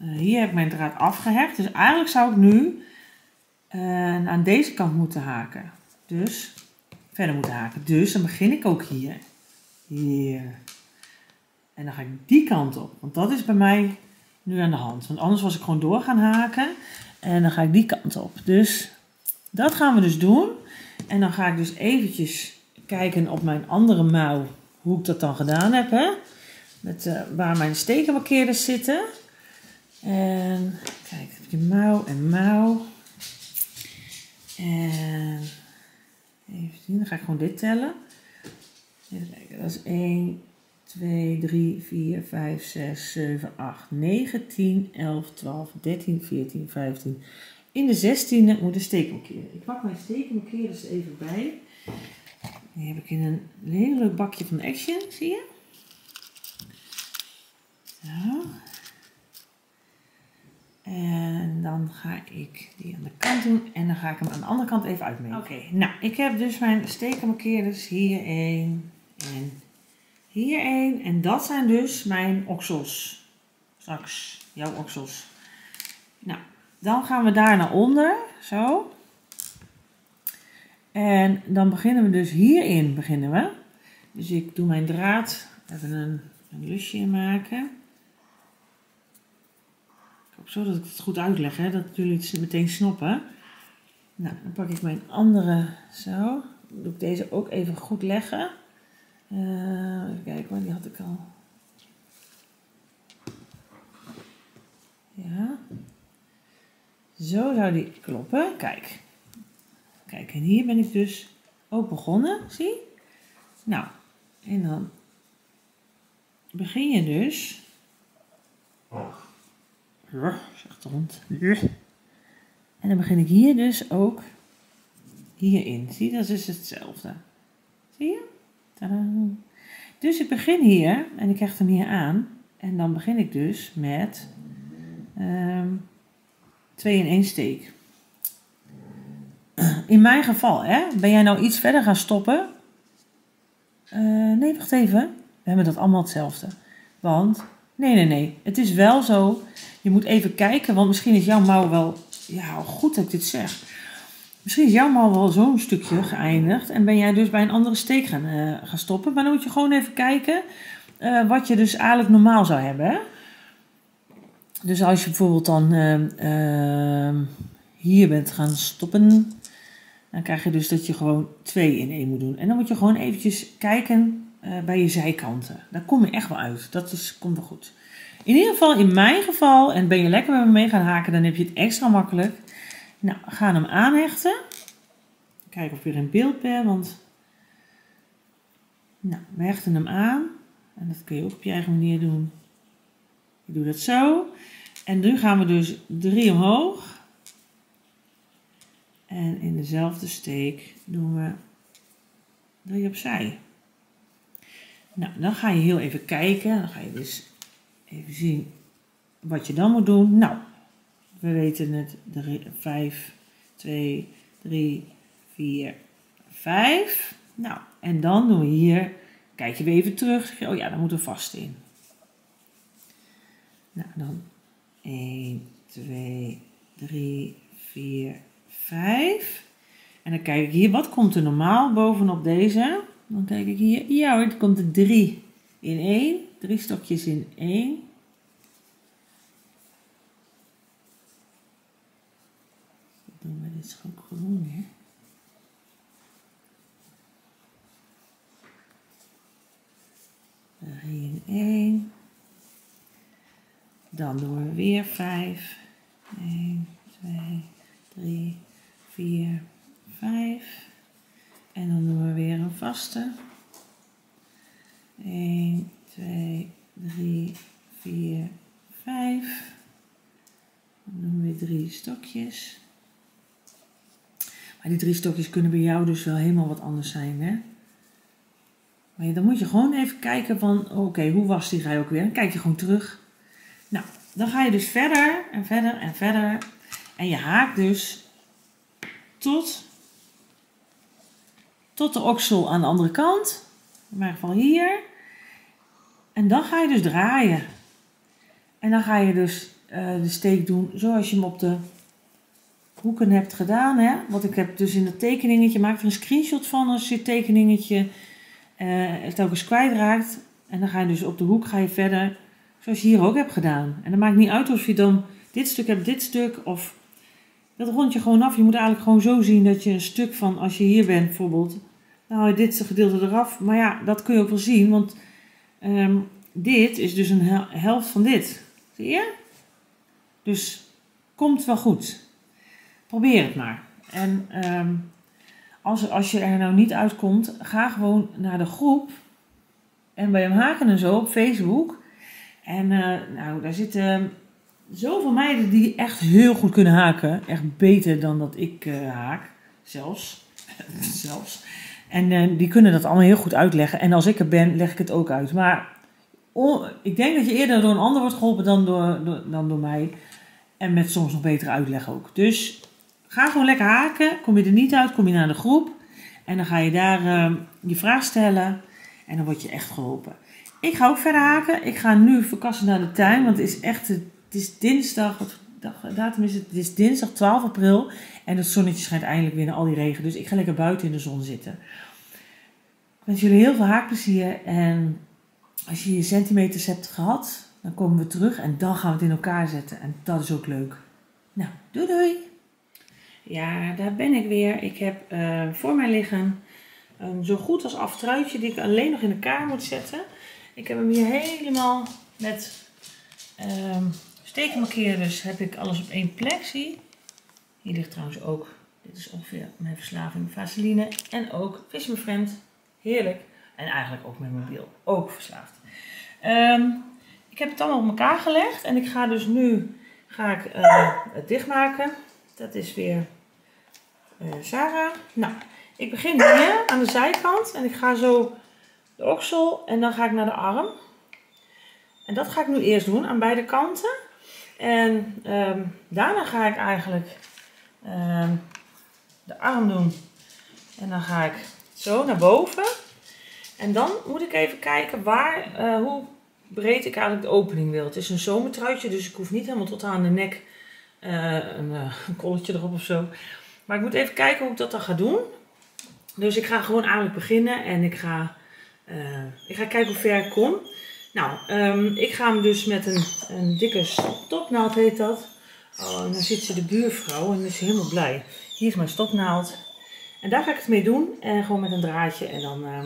S1: uh, hier heb ik mijn draad afgehecht. Dus eigenlijk zou ik nu uh, aan deze kant moeten haken. Dus verder moeten haken. Dus dan begin ik ook hier. Hier. En dan ga ik die kant op. Want dat is bij mij nu aan de hand. Want anders was ik gewoon door gaan haken. En dan ga ik die kant op. Dus dat gaan we dus doen. En dan ga ik dus eventjes kijken op mijn andere mouw hoe ik dat dan gedaan heb. Hè? Met, uh, waar mijn stekenmarkeerders zitten. En kijk, heb je mouw en mouw. En even dan ga ik gewoon dit tellen. Even kijken, dat is 1, 2, 3, 4, 5, 6, 7, 8, 9, 10, 11, 12, 13, 14, 15. In de 16e moet een steekmarkeerder. Ik pak mijn stekenmarkeerders even bij. Die heb ik in een heel bakje van Action, zie je? Zo. En dan ga ik die aan de kant doen en dan ga ik hem aan de andere kant even uitmeten. Oké, nou ik heb dus mijn stekenmarkeerders hier één en hier één. En dat zijn dus mijn oksels. Straks, jouw oksels. Nou, dan gaan we daar naar onder, zo. En dan beginnen we dus hierin, beginnen we. Dus ik doe mijn draad, even een, een lusje maken. Ik hoop zo dat ik het goed uitleg, hè, dat jullie het meteen snappen. Nou, dan pak ik mijn andere, zo. Dan doe ik deze ook even goed leggen. Uh, even kijken, die had ik al. Ja. Zo zou die kloppen. Kijk. Kijk, en hier ben ik dus ook begonnen. Zie? Nou, en dan begin je dus. Zegt de hond. En dan begin ik hier dus ook hierin. Zie, dat is hetzelfde. Zie je? Tadaa. Dus ik begin hier en ik krijg hem hier aan. En dan begin ik dus met um, 2 in 1 steek. In mijn geval, hè, ben jij nou iets verder gaan stoppen? Uh, nee, wacht even. We hebben dat allemaal hetzelfde. Want, nee, nee, nee. Het is wel zo. Je moet even kijken, want misschien is jouw mouw wel. Ja, goed dat ik dit zeg. Misschien is jouw mouw wel zo'n stukje geëindigd. En ben jij dus bij een andere steek gaan, uh, gaan stoppen. Maar dan moet je gewoon even kijken. Uh, wat je dus eigenlijk normaal zou hebben. Hè? Dus als je bijvoorbeeld dan uh, hier bent gaan stoppen, dan krijg je dus dat je gewoon twee in één moet doen. En dan moet je gewoon eventjes kijken uh, bij je zijkanten. Daar kom je echt wel uit. Dat is, komt wel goed. In ieder geval, in mijn geval, en ben je lekker met me mee gaan haken, dan heb je het extra makkelijk. Nou, gaan hem aanhechten. Kijken of ik weer in beeld ben, want... Nou, we hechten hem aan. En dat kun je ook op je eigen manier doen. Ik doe dat zo. En nu gaan we dus drie omhoog. En in dezelfde steek doen we drie opzij. Nou, dan ga je heel even kijken. Dan ga je dus even zien wat je dan moet doen. Nou, we weten het. 5, 2, 3, 4, 5. Nou, en dan doen we hier, kijk je weer even terug. Zeg oh ja, dan moet er vast in. Nou, dan 1, 2, 3, 4, 5. En dan kijk ik hier, wat komt er normaal bovenop deze? Dan kijk ik hier, ja hoor, er komt er 3 in 1. Drie stokjes in 1. Dan doen we dit ook groen weer. In 1. Dan doen we weer 5. 1, 2, 3, 4, 5. En dan doen we weer een vaste. 1, 2, 3, 4, 5. Dan doen we weer drie stokjes. Maar die drie stokjes kunnen bij jou dus wel helemaal wat anders zijn, hè? Maar dan moet je gewoon even kijken van, oké, hoe was die rij ook weer? Dan kijk je gewoon terug. Nou, dan ga je dus verder en verder en verder. En je haakt dus tot, tot de oksel aan de andere kant. In mijn geval hier. En dan ga je dus draaien. En dan ga je dus uh, de steek doen zoals je hem op de hoeken hebt gedaan. Hè? Wat ik heb dus in dat tekeningetje, maak er een screenshot van als je het tekeningetje uh, telkens kwijtraakt. En dan ga je dus op de hoek ga je verder Zoals je hier ook hebt gedaan. En dat maakt niet uit of je dan dit stuk hebt, dit stuk of dat rond je gewoon af. Je moet eigenlijk gewoon zo zien dat je een stuk van, als je hier bent bijvoorbeeld, je dit gedeelte eraf. Maar ja, dat kun je ook wel zien, want um, dit is dus een helft van dit. Zie je? Dus komt wel goed. Probeer het maar. En um, als, als je er nou niet uitkomt, ga gewoon naar de groep. En bij hem haken en zo op Facebook. En uh, nou, daar zitten zoveel meiden die echt heel goed kunnen haken. Echt beter dan dat ik uh, haak. Zelfs. Zelfs. En uh, die kunnen dat allemaal heel goed uitleggen. En als ik er ben, leg ik het ook uit. Maar ik denk dat je eerder door een ander wordt geholpen dan door, dan door mij. En met soms nog betere uitleg ook. Dus ga gewoon lekker haken. Kom je er niet uit, kom je naar de groep. En dan ga je daar uh, je vraag stellen. En dan word je echt geholpen. Ik ga ook verder haken. Ik ga nu verkassen naar de tuin. Want het is echt, het is dinsdag, is het? Is dinsdag 12 april. En het zonnetje schijnt eindelijk weer naar al die regen. Dus ik ga lekker buiten in de zon zitten. Wens jullie heel veel haakplezier. En als je je centimeters hebt gehad, dan komen we terug. En dan gaan we het in elkaar zetten. En dat is ook leuk. Nou, doei doei. Ja, daar ben ik weer. Ik heb uh, voor mij liggen een zo goed als aftruitje die ik alleen nog in elkaar moet zetten. Ik heb hem hier helemaal met uh, stekenmarkeerders heb ik alles op één plek. Hier ligt trouwens ook, dit is ongeveer mijn verslaving, vaseline en ook Fish My Friend. Heerlijk. En eigenlijk ook met mobiel, ook verslaafd. Um, ik heb het allemaal op elkaar gelegd en ik ga dus nu ga ik, uh, het dichtmaken. Dat is weer uh, Sarah. Nou, ik begin hier aan de zijkant en ik ga zo de oksel en dan ga ik naar de arm. En dat ga ik nu eerst doen aan beide kanten. En um, daarna ga ik eigenlijk um, de arm doen. En dan ga ik zo naar boven. En dan moet ik even kijken waar, uh, hoe breed ik eigenlijk de opening wil. Het is een zomertruitje, dus ik hoef niet helemaal tot aan de nek uh, een, uh, kolletje erop of zo. Maar ik moet even kijken hoe ik dat dan ga doen. Dus ik ga gewoon eigenlijk beginnen en ik ga, ik ga kijken hoe ver ik kom. Nou, um, ik ga hem dus met een, een dikke stopnaald heet dat. Oh, en dan zit ze de buurvrouw en is helemaal blij. Hier is mijn stopnaald. En daar ga ik het mee doen. En gewoon met een draadje. En dan uh,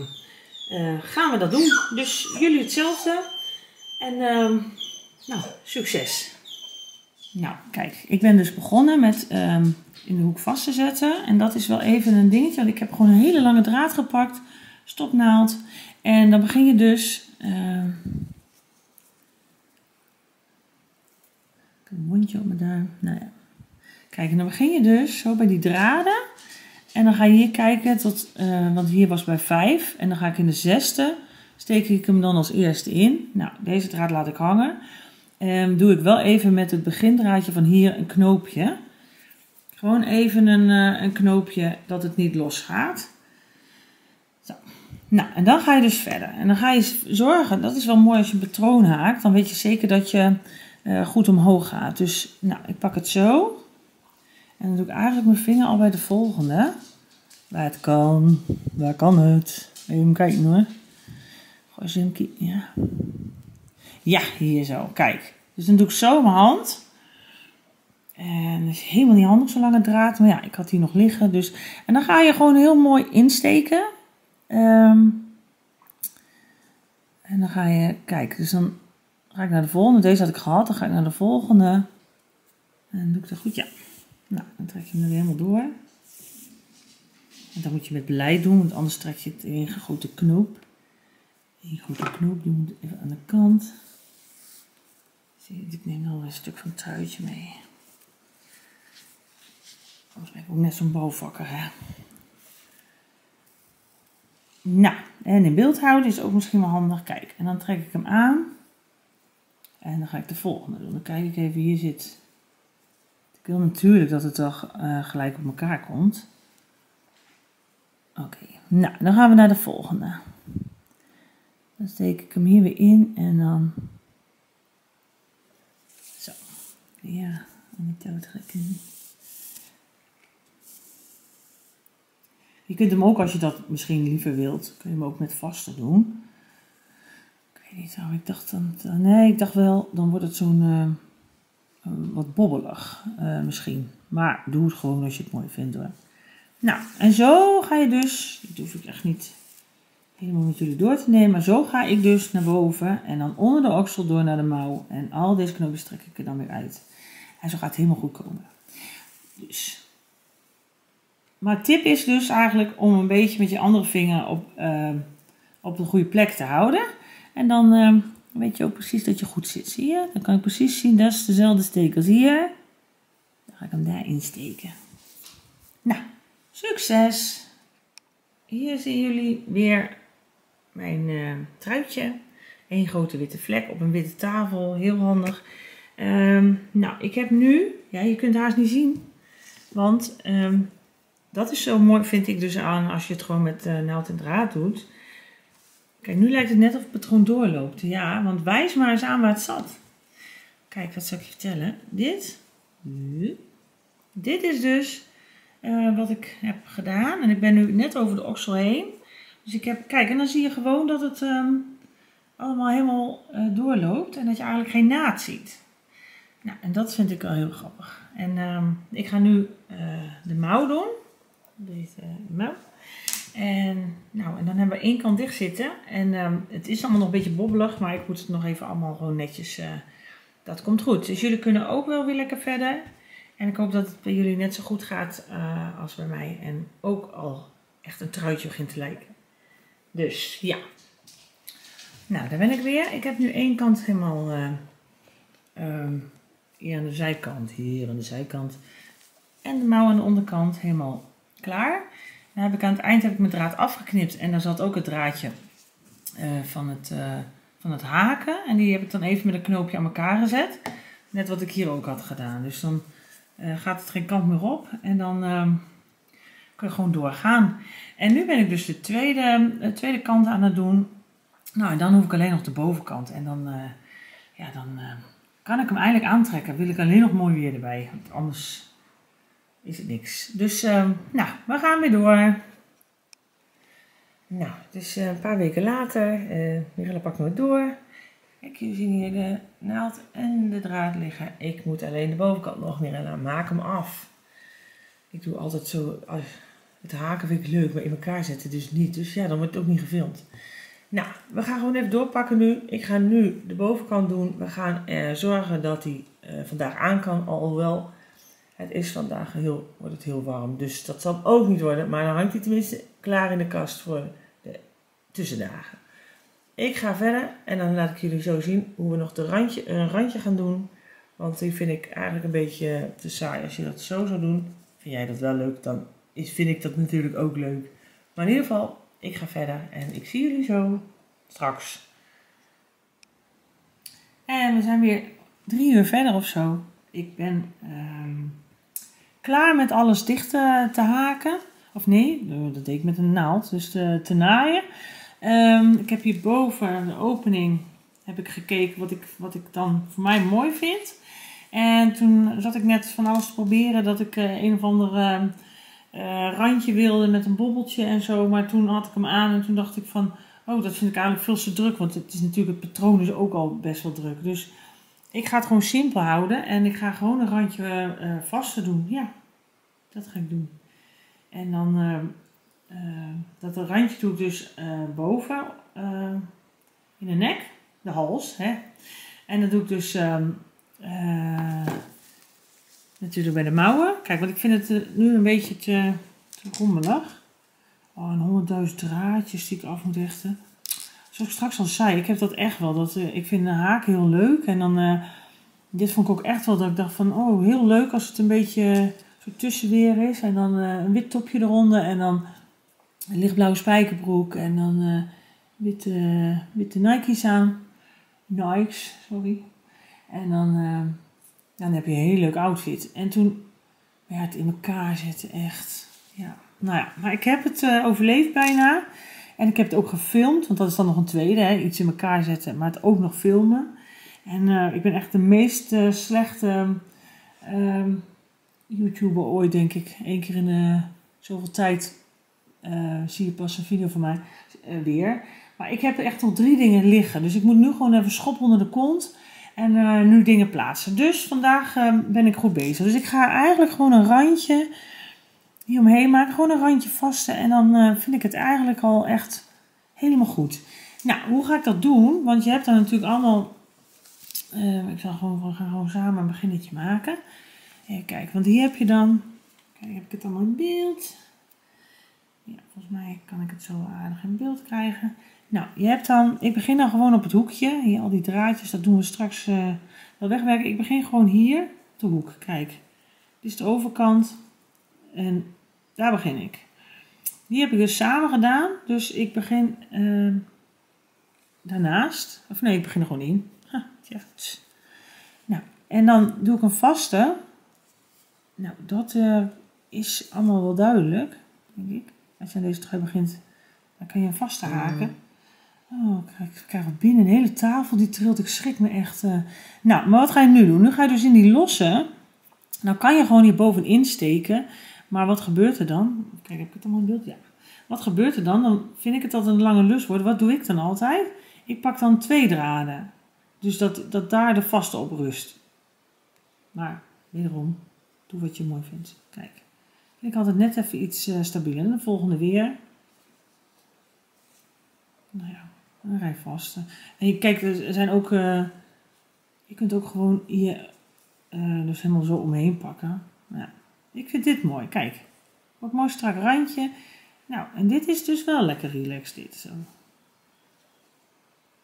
S1: uh, gaan we dat doen. Dus jullie hetzelfde. En uh, nou, succes. Nou, kijk. Ik ben dus begonnen met um, in de hoek vast te zetten. En dat is wel even een dingetje. Want ik heb gewoon een hele lange draad gepakt. Stopnaald. En dan begin je dus een mondje op mijn duim. Nou ja. Kijk, en dan begin je dus zo bij die draden. En dan ga je hier kijken tot, uh, want hier was bij 5. En dan ga ik in de zesde, steek ik hem dan als eerste in. Nou, deze draad laat ik hangen. En doe ik wel even met het begindraadje van hier een knoopje. Gewoon even een, uh, een knoopje dat het niet los gaat. Nou, en dan ga je dus verder. En dan ga je zorgen, dat is wel mooi als je een patroon haakt. Dan weet je zeker dat je uh, goed omhoog gaat. Dus, nou, ik pak het zo. En dan doe ik eigenlijk mijn vinger al bij de volgende. Waar het kan. Waar kan het? Even kijken hoor. Gooi eens Ja. Ja, hier zo. Kijk. Dus dan doe ik zo mijn hand. En dat is helemaal niet handig, zo'n lange draad. Maar ja, ik had hier nog liggen. Dus. En dan ga je gewoon heel mooi insteken. Um, en dan ga je, kijk, dus dan ga ik naar de volgende. Deze had ik gehad, dan ga ik naar de volgende. En doe ik dat goed, ja. Nou, dan trek je hem er helemaal door. En dan moet je met beleid doen, want anders trek je het in een grote knoop. Een grote knoop, die moet even aan de kant. Zie je, ik neem al een stuk van het truitje mee. Ben ik ook net zo'n bouwvakker, hè. Nou, en in beeld houden is ook misschien wel handig. Kijk, en dan trek ik hem aan. En dan ga ik de volgende doen. Dan kijk ik even, hier zit... Wil natuurlijk dat het wel uh, gelijk op elkaar komt. Oké, nou, dan gaan we naar de volgende. Dan steek ik hem hier weer in en dan... Zo. Ja, en die touw trekken. Je kunt hem ook, als je dat misschien liever wilt, kun je hem ook met vaste doen. Ik weet niet, nou, ik dacht dan, nee, ik dacht wel, dan wordt het zo'n uh, wat bobbelig uh, misschien. Maar doe het gewoon als je het mooi vindt hoor. Nou, en zo ga je dus, dat hoef ik echt niet helemaal met jullie door te nemen, maar zo ga ik dus naar boven en dan onder de oksel door naar de mouw. En al deze knoopjes trek ik er dan weer uit. En zo gaat het helemaal goed komen. Dus maar tip is dus eigenlijk om een beetje met je andere vinger op, uh, op een goede plek te houden. En dan uh, weet je ook precies dat je goed zit. Zie je? Dan kan ik precies zien, dat is dezelfde steek als hier. Dan ga ik hem daarin steken. Nou, succes! Hier zien jullie weer mijn uh, truitje. Eén grote witte vlek op een witte tafel, heel handig. Ehm, nou, ik heb nu, ja, je kunt het haast niet zien, want ehm, dat is zo mooi, vind ik dus aan als je het gewoon met uh, naald en draad doet. Kijk, nu lijkt het net of het patroon doorloopt. Ja, want wijs maar eens aan waar het zat. Kijk, wat zal ik je vertellen? Dit, dit is dus uh, wat ik heb gedaan. En ik ben nu net over de oksel heen. Dus ik heb, kijk, en dan zie je gewoon dat het um, allemaal helemaal uh, doorloopt. En dat je eigenlijk geen naad ziet. Nou, en dat vind ik wel heel grappig. En um, ik ga nu uh, de mouw doen. Deze mouw. En, nou, en dan hebben we één kant dicht zitten. En um, het is allemaal nog een beetje bobbelig, maar ik moet het nog even allemaal gewoon netjes. Uh, dat komt goed. Dus jullie kunnen ook wel weer lekker verder. En ik hoop dat het bij jullie net zo goed gaat uh, als bij mij. En ook al echt een truitje begint te lijken. Dus ja. Nou, daar ben ik weer. Ik heb nu één kant helemaal uh, um, hier aan de zijkant, hier aan de zijkant. En de mouw aan de onderkant helemaal klaar. Dan heb ik aan het eind heb ik mijn draad afgeknipt en daar zat ook het draadje uh, van, het, uh, van het haken. En die heb ik dan even met een knoopje aan elkaar gezet. Net wat ik hier ook had gedaan. Dus dan uh, gaat het geen kant meer op en dan ehm, kun je gewoon doorgaan. En nu ben ik dus de tweede, de tweede kant aan het doen. Nou, en dan hoef ik alleen nog de bovenkant. En dan, ja, dan kan ik hem eigenlijk aantrekken. Wil ik alleen nog mooi weer erbij. Want anders is het niks. Dus, uh, nou, we gaan weer door. Nou, dus uh, een paar weken later, uh, Mirella pakt me door. Kijk, jullie zien hier de naald en de draad liggen. Ik moet alleen de bovenkant nog, Mirella, maak hem af. Ik doe altijd zo, het haken vind ik leuk, maar in elkaar zetten dus niet. Dus ja, dan wordt het ook niet gefilmd. Nou, we gaan gewoon even doorpakken nu. Ik ga nu de bovenkant doen. We gaan uh, zorgen dat hij vandaag aan kan, alhoewel het is vandaag heel, wordt het heel warm, dus dat zal ook niet worden. Maar dan hangt hij tenminste klaar in de kast voor de tussendagen. Ik ga verder en dan laat ik jullie zo zien hoe we nog de randje, een randje gaan doen. Want die vind ik eigenlijk een beetje te saai. Als je dat zo zou doen, vind jij dat wel leuk, dan is, vind ik dat natuurlijk ook leuk. Maar in ieder geval, ik ga verder en ik zie jullie zo straks. En we zijn weer drie uur verder of zo. Ik ben um, klaar met alles dicht te, haken. Of nee, dat deed ik met een naald, dus te, naaien. Um, ik heb hierboven de opening heb ik gekeken wat ik, wat ik dan voor mij mooi vind. En toen zat ik net van alles te proberen dat ik uh, een of ander uh, uh, randje wilde met een bobbeltje en zo. Maar toen had ik hem aan en toen dacht ik van, oh dat vind ik eigenlijk veel te druk. Want het is natuurlijk, het patroon is ook al best wel druk. Dus ik ga het gewoon simpel houden en ik ga gewoon een randje uh, vaster doen. Ja, dat ga ik doen. En dan, uh, uh, dat randje doe ik dus boven in de nek, de hals. Hè? En dat doe ik dus ehm, natuurlijk bij de mouwen. Kijk, want ik vind het nu een beetje te, te rommelig. Oh, en honderdduizend draadjes die ik af moet hechten zoals ik straks al zei, ik heb dat echt wel. Dat, uh, ik vind de haak heel leuk. En dan, uh, dit vond ik ook echt wel dat ik dacht van, oh, heel leuk als het een beetje zo tussenweer is. En dan een wit topje eronder en dan een lichtblauwe spijkerbroek. En dan witte, witte Nike's aan. Nikes, sorry. En dan, dan heb je een heel leuk outfit. En toen, ja, het in elkaar zetten, echt. Ja, nou ja, maar ik heb het overleefd bijna. En ik heb het ook gefilmd, want dat is dan nog een tweede. Hè? Iets in elkaar zetten, maar het ook nog filmen. En uh, ik ben echt de meest uh, slechte uh, YouTuber ooit, denk ik. Eén keer in uh, zoveel tijd zie je pas een video van mij weer. Maar ik heb er echt nog drie dingen liggen. Dus ik moet nu gewoon even schop onder de kont. En nu dingen plaatsen. Dus vandaag ben ik goed bezig. Dus ik ga eigenlijk gewoon een randje omheen. Gewoon een randje vasten en dan uh, vind ik het eigenlijk al echt helemaal goed. Nou, hoe ga ik dat doen? Want je hebt dan natuurlijk allemaal... Uh, ik zal gewoon, gewoon samen een beginnetje maken. Even kijken, want hier heb je dan... Kijk, heb ik het allemaal in beeld. Ja, volgens mij kan ik het zo aardig in beeld krijgen. Nou, je hebt dan... Ik begin dan gewoon op het hoekje. Hier al die draadjes, dat doen we straks uh, wel wegwerken. Ik begin gewoon hier, de hoek. Kijk, dit is de overkant. En daar begin ik. Die heb ik dus samen gedaan. Dus ik begin uh, daarnaast. Of nee, ik begin er gewoon in. Ha, tja. Nou, En dan doe ik een vaste. Nou, dat uh, is allemaal wel duidelijk, denk ik. Als je aan deze trui begint, dan kan je een vaste haken. Oh, ik krijg, ik krijg wat binnen. Een hele tafel die trilt. Ik schrik me echt. Uh. Nou, maar wat ga je nu doen? Nu ga je dus in die losse. Nou kan je gewoon hier bovenin steken. Maar wat gebeurt er dan? Kijk, heb ik het allemaal in beeld? Ja. Wat gebeurt er dan? Dan vind ik het dat een lange lus wordt. Wat doe ik dan altijd? Ik pak dan twee draden. Dus dat, dat daar de vaste op rust. Maar wederom, doe wat je mooi vindt. Kijk. Ik had het net even iets uh, stabieler. De volgende weer. Nou ja, een rij vaste. En je, kijk, er zijn ook... Uh, je kunt ook gewoon hier uh, dus helemaal zo omheen pakken. Nou, ik vind dit mooi. Kijk. Wat mooi strak randje. Nou, en dit is dus wel lekker relaxed dit. Zo.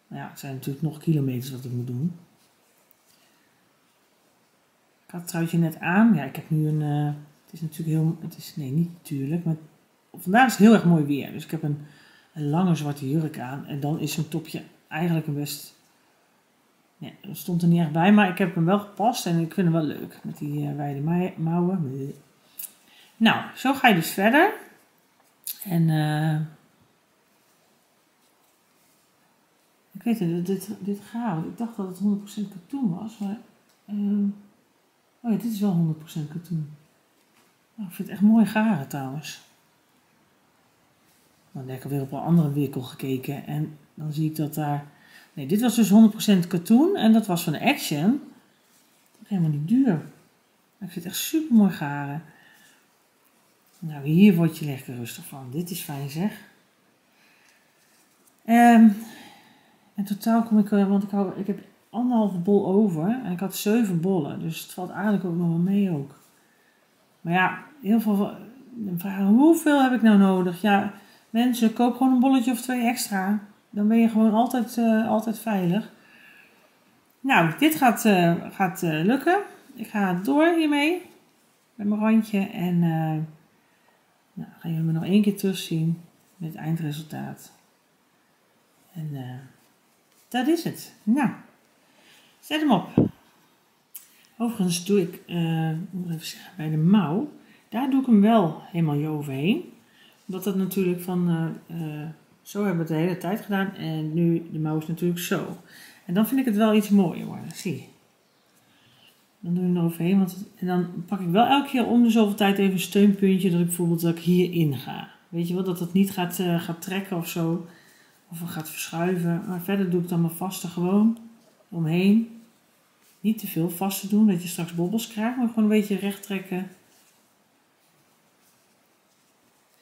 S1: Nou ja, het zijn natuurlijk nog kilometers wat ik moet doen. Ik had het truitje net aan. Ja, ik heb nu een... Uh, het is natuurlijk heel... Het is, nee, niet natuurlijk. Maar vandaag is het heel erg mooi weer. Dus ik heb een, een lange zwarte jurk aan. En dan is zo'n topje eigenlijk een best... Ja, dat stond er niet echt bij. Maar ik heb hem wel gepast. En ik vind hem wel leuk. Met die uh, wijde mouwen. Nou, zo ga je dus verder. En... Uh, ik weet het, dit, dit gaat. Ik dacht dat het 100% katoen was. Maar... Uh, Oh ja, dit is wel 100% katoen. Oh, ik vind het echt mooi garen trouwens. Dan heb ik alweer op een andere winkel gekeken en dan zie ik dat daar... Nee, dit was dus 100% katoen en dat was van Action. Helemaal niet duur. Ik vind het echt super mooi garen. Nou, hier word je lekker rustig van. Dit is fijn zeg. En totaal kom ik, want ik, hou, ik heb anderhalve bol over en ik had zeven bollen. Dus het valt eigenlijk ook nog wel mee ook. Maar ja, heel veel vragen, hoeveel heb ik nou nodig? Ja, mensen, koop gewoon een bolletje of twee extra. Dan ben je gewoon altijd, uh, altijd veilig. Nou, dit gaat, uh, gaat uh, lukken. Ik ga door hiermee. Met mijn randje. En nou, gaan jullie me nog één keer terugzien met het eindresultaat. En dat is het. Nou. Zet hem op. Overigens doe ik, moet even zeggen, bij de mouw, daar doe ik hem wel helemaal overheen. Omdat dat natuurlijk van, zo hebben we het de hele tijd gedaan en nu de mouw is natuurlijk zo. En dan vind ik het wel iets mooier worden, zie Dan doe ik hem eroverheen, want en dan pak ik wel elke keer om de zoveel tijd even een steunpuntje, dat ik bijvoorbeeld dat ik hierin ga. Weet je wel, dat het niet gaat, gaat trekken of zo, of gaat verschuiven. Maar verder doe ik dan mijn vaste gewoon omheen. Niet te veel vast te doen, dat je straks bobbels krijgt, maar gewoon een beetje recht trekken.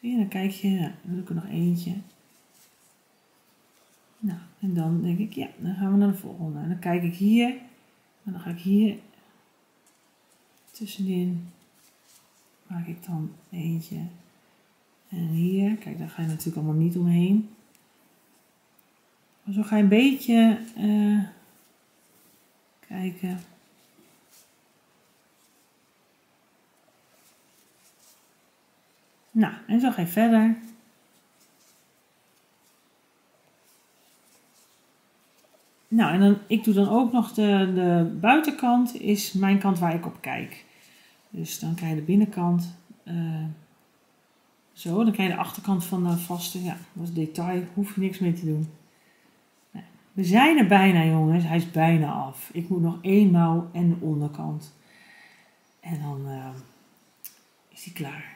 S1: Zie je, dan kijk je, nou, dan doe ik er nog eentje. Nou, en dan denk ik, ja, dan gaan we naar de volgende. En dan kijk ik hier, en dan ga ik hier tussenin, maak ik dan eentje. En hier, kijk, daar ga je natuurlijk allemaal niet omheen. Maar zo ga je een beetje... Uh, kijken. Nou, en zo ga je verder. Nou, en dan, ik doe dan ook nog de, buitenkant, is mijn kant waar ik op kijk. Dus dan krijg je de binnenkant. Uh, zo, dan krijg je de achterkant van de vaste. Ja, dat is detail, hoef je niks mee te doen. We zijn er bijna, jongens. Hij is bijna af. Ik moet nog één mouw en de onderkant. En dan uh, is hij klaar.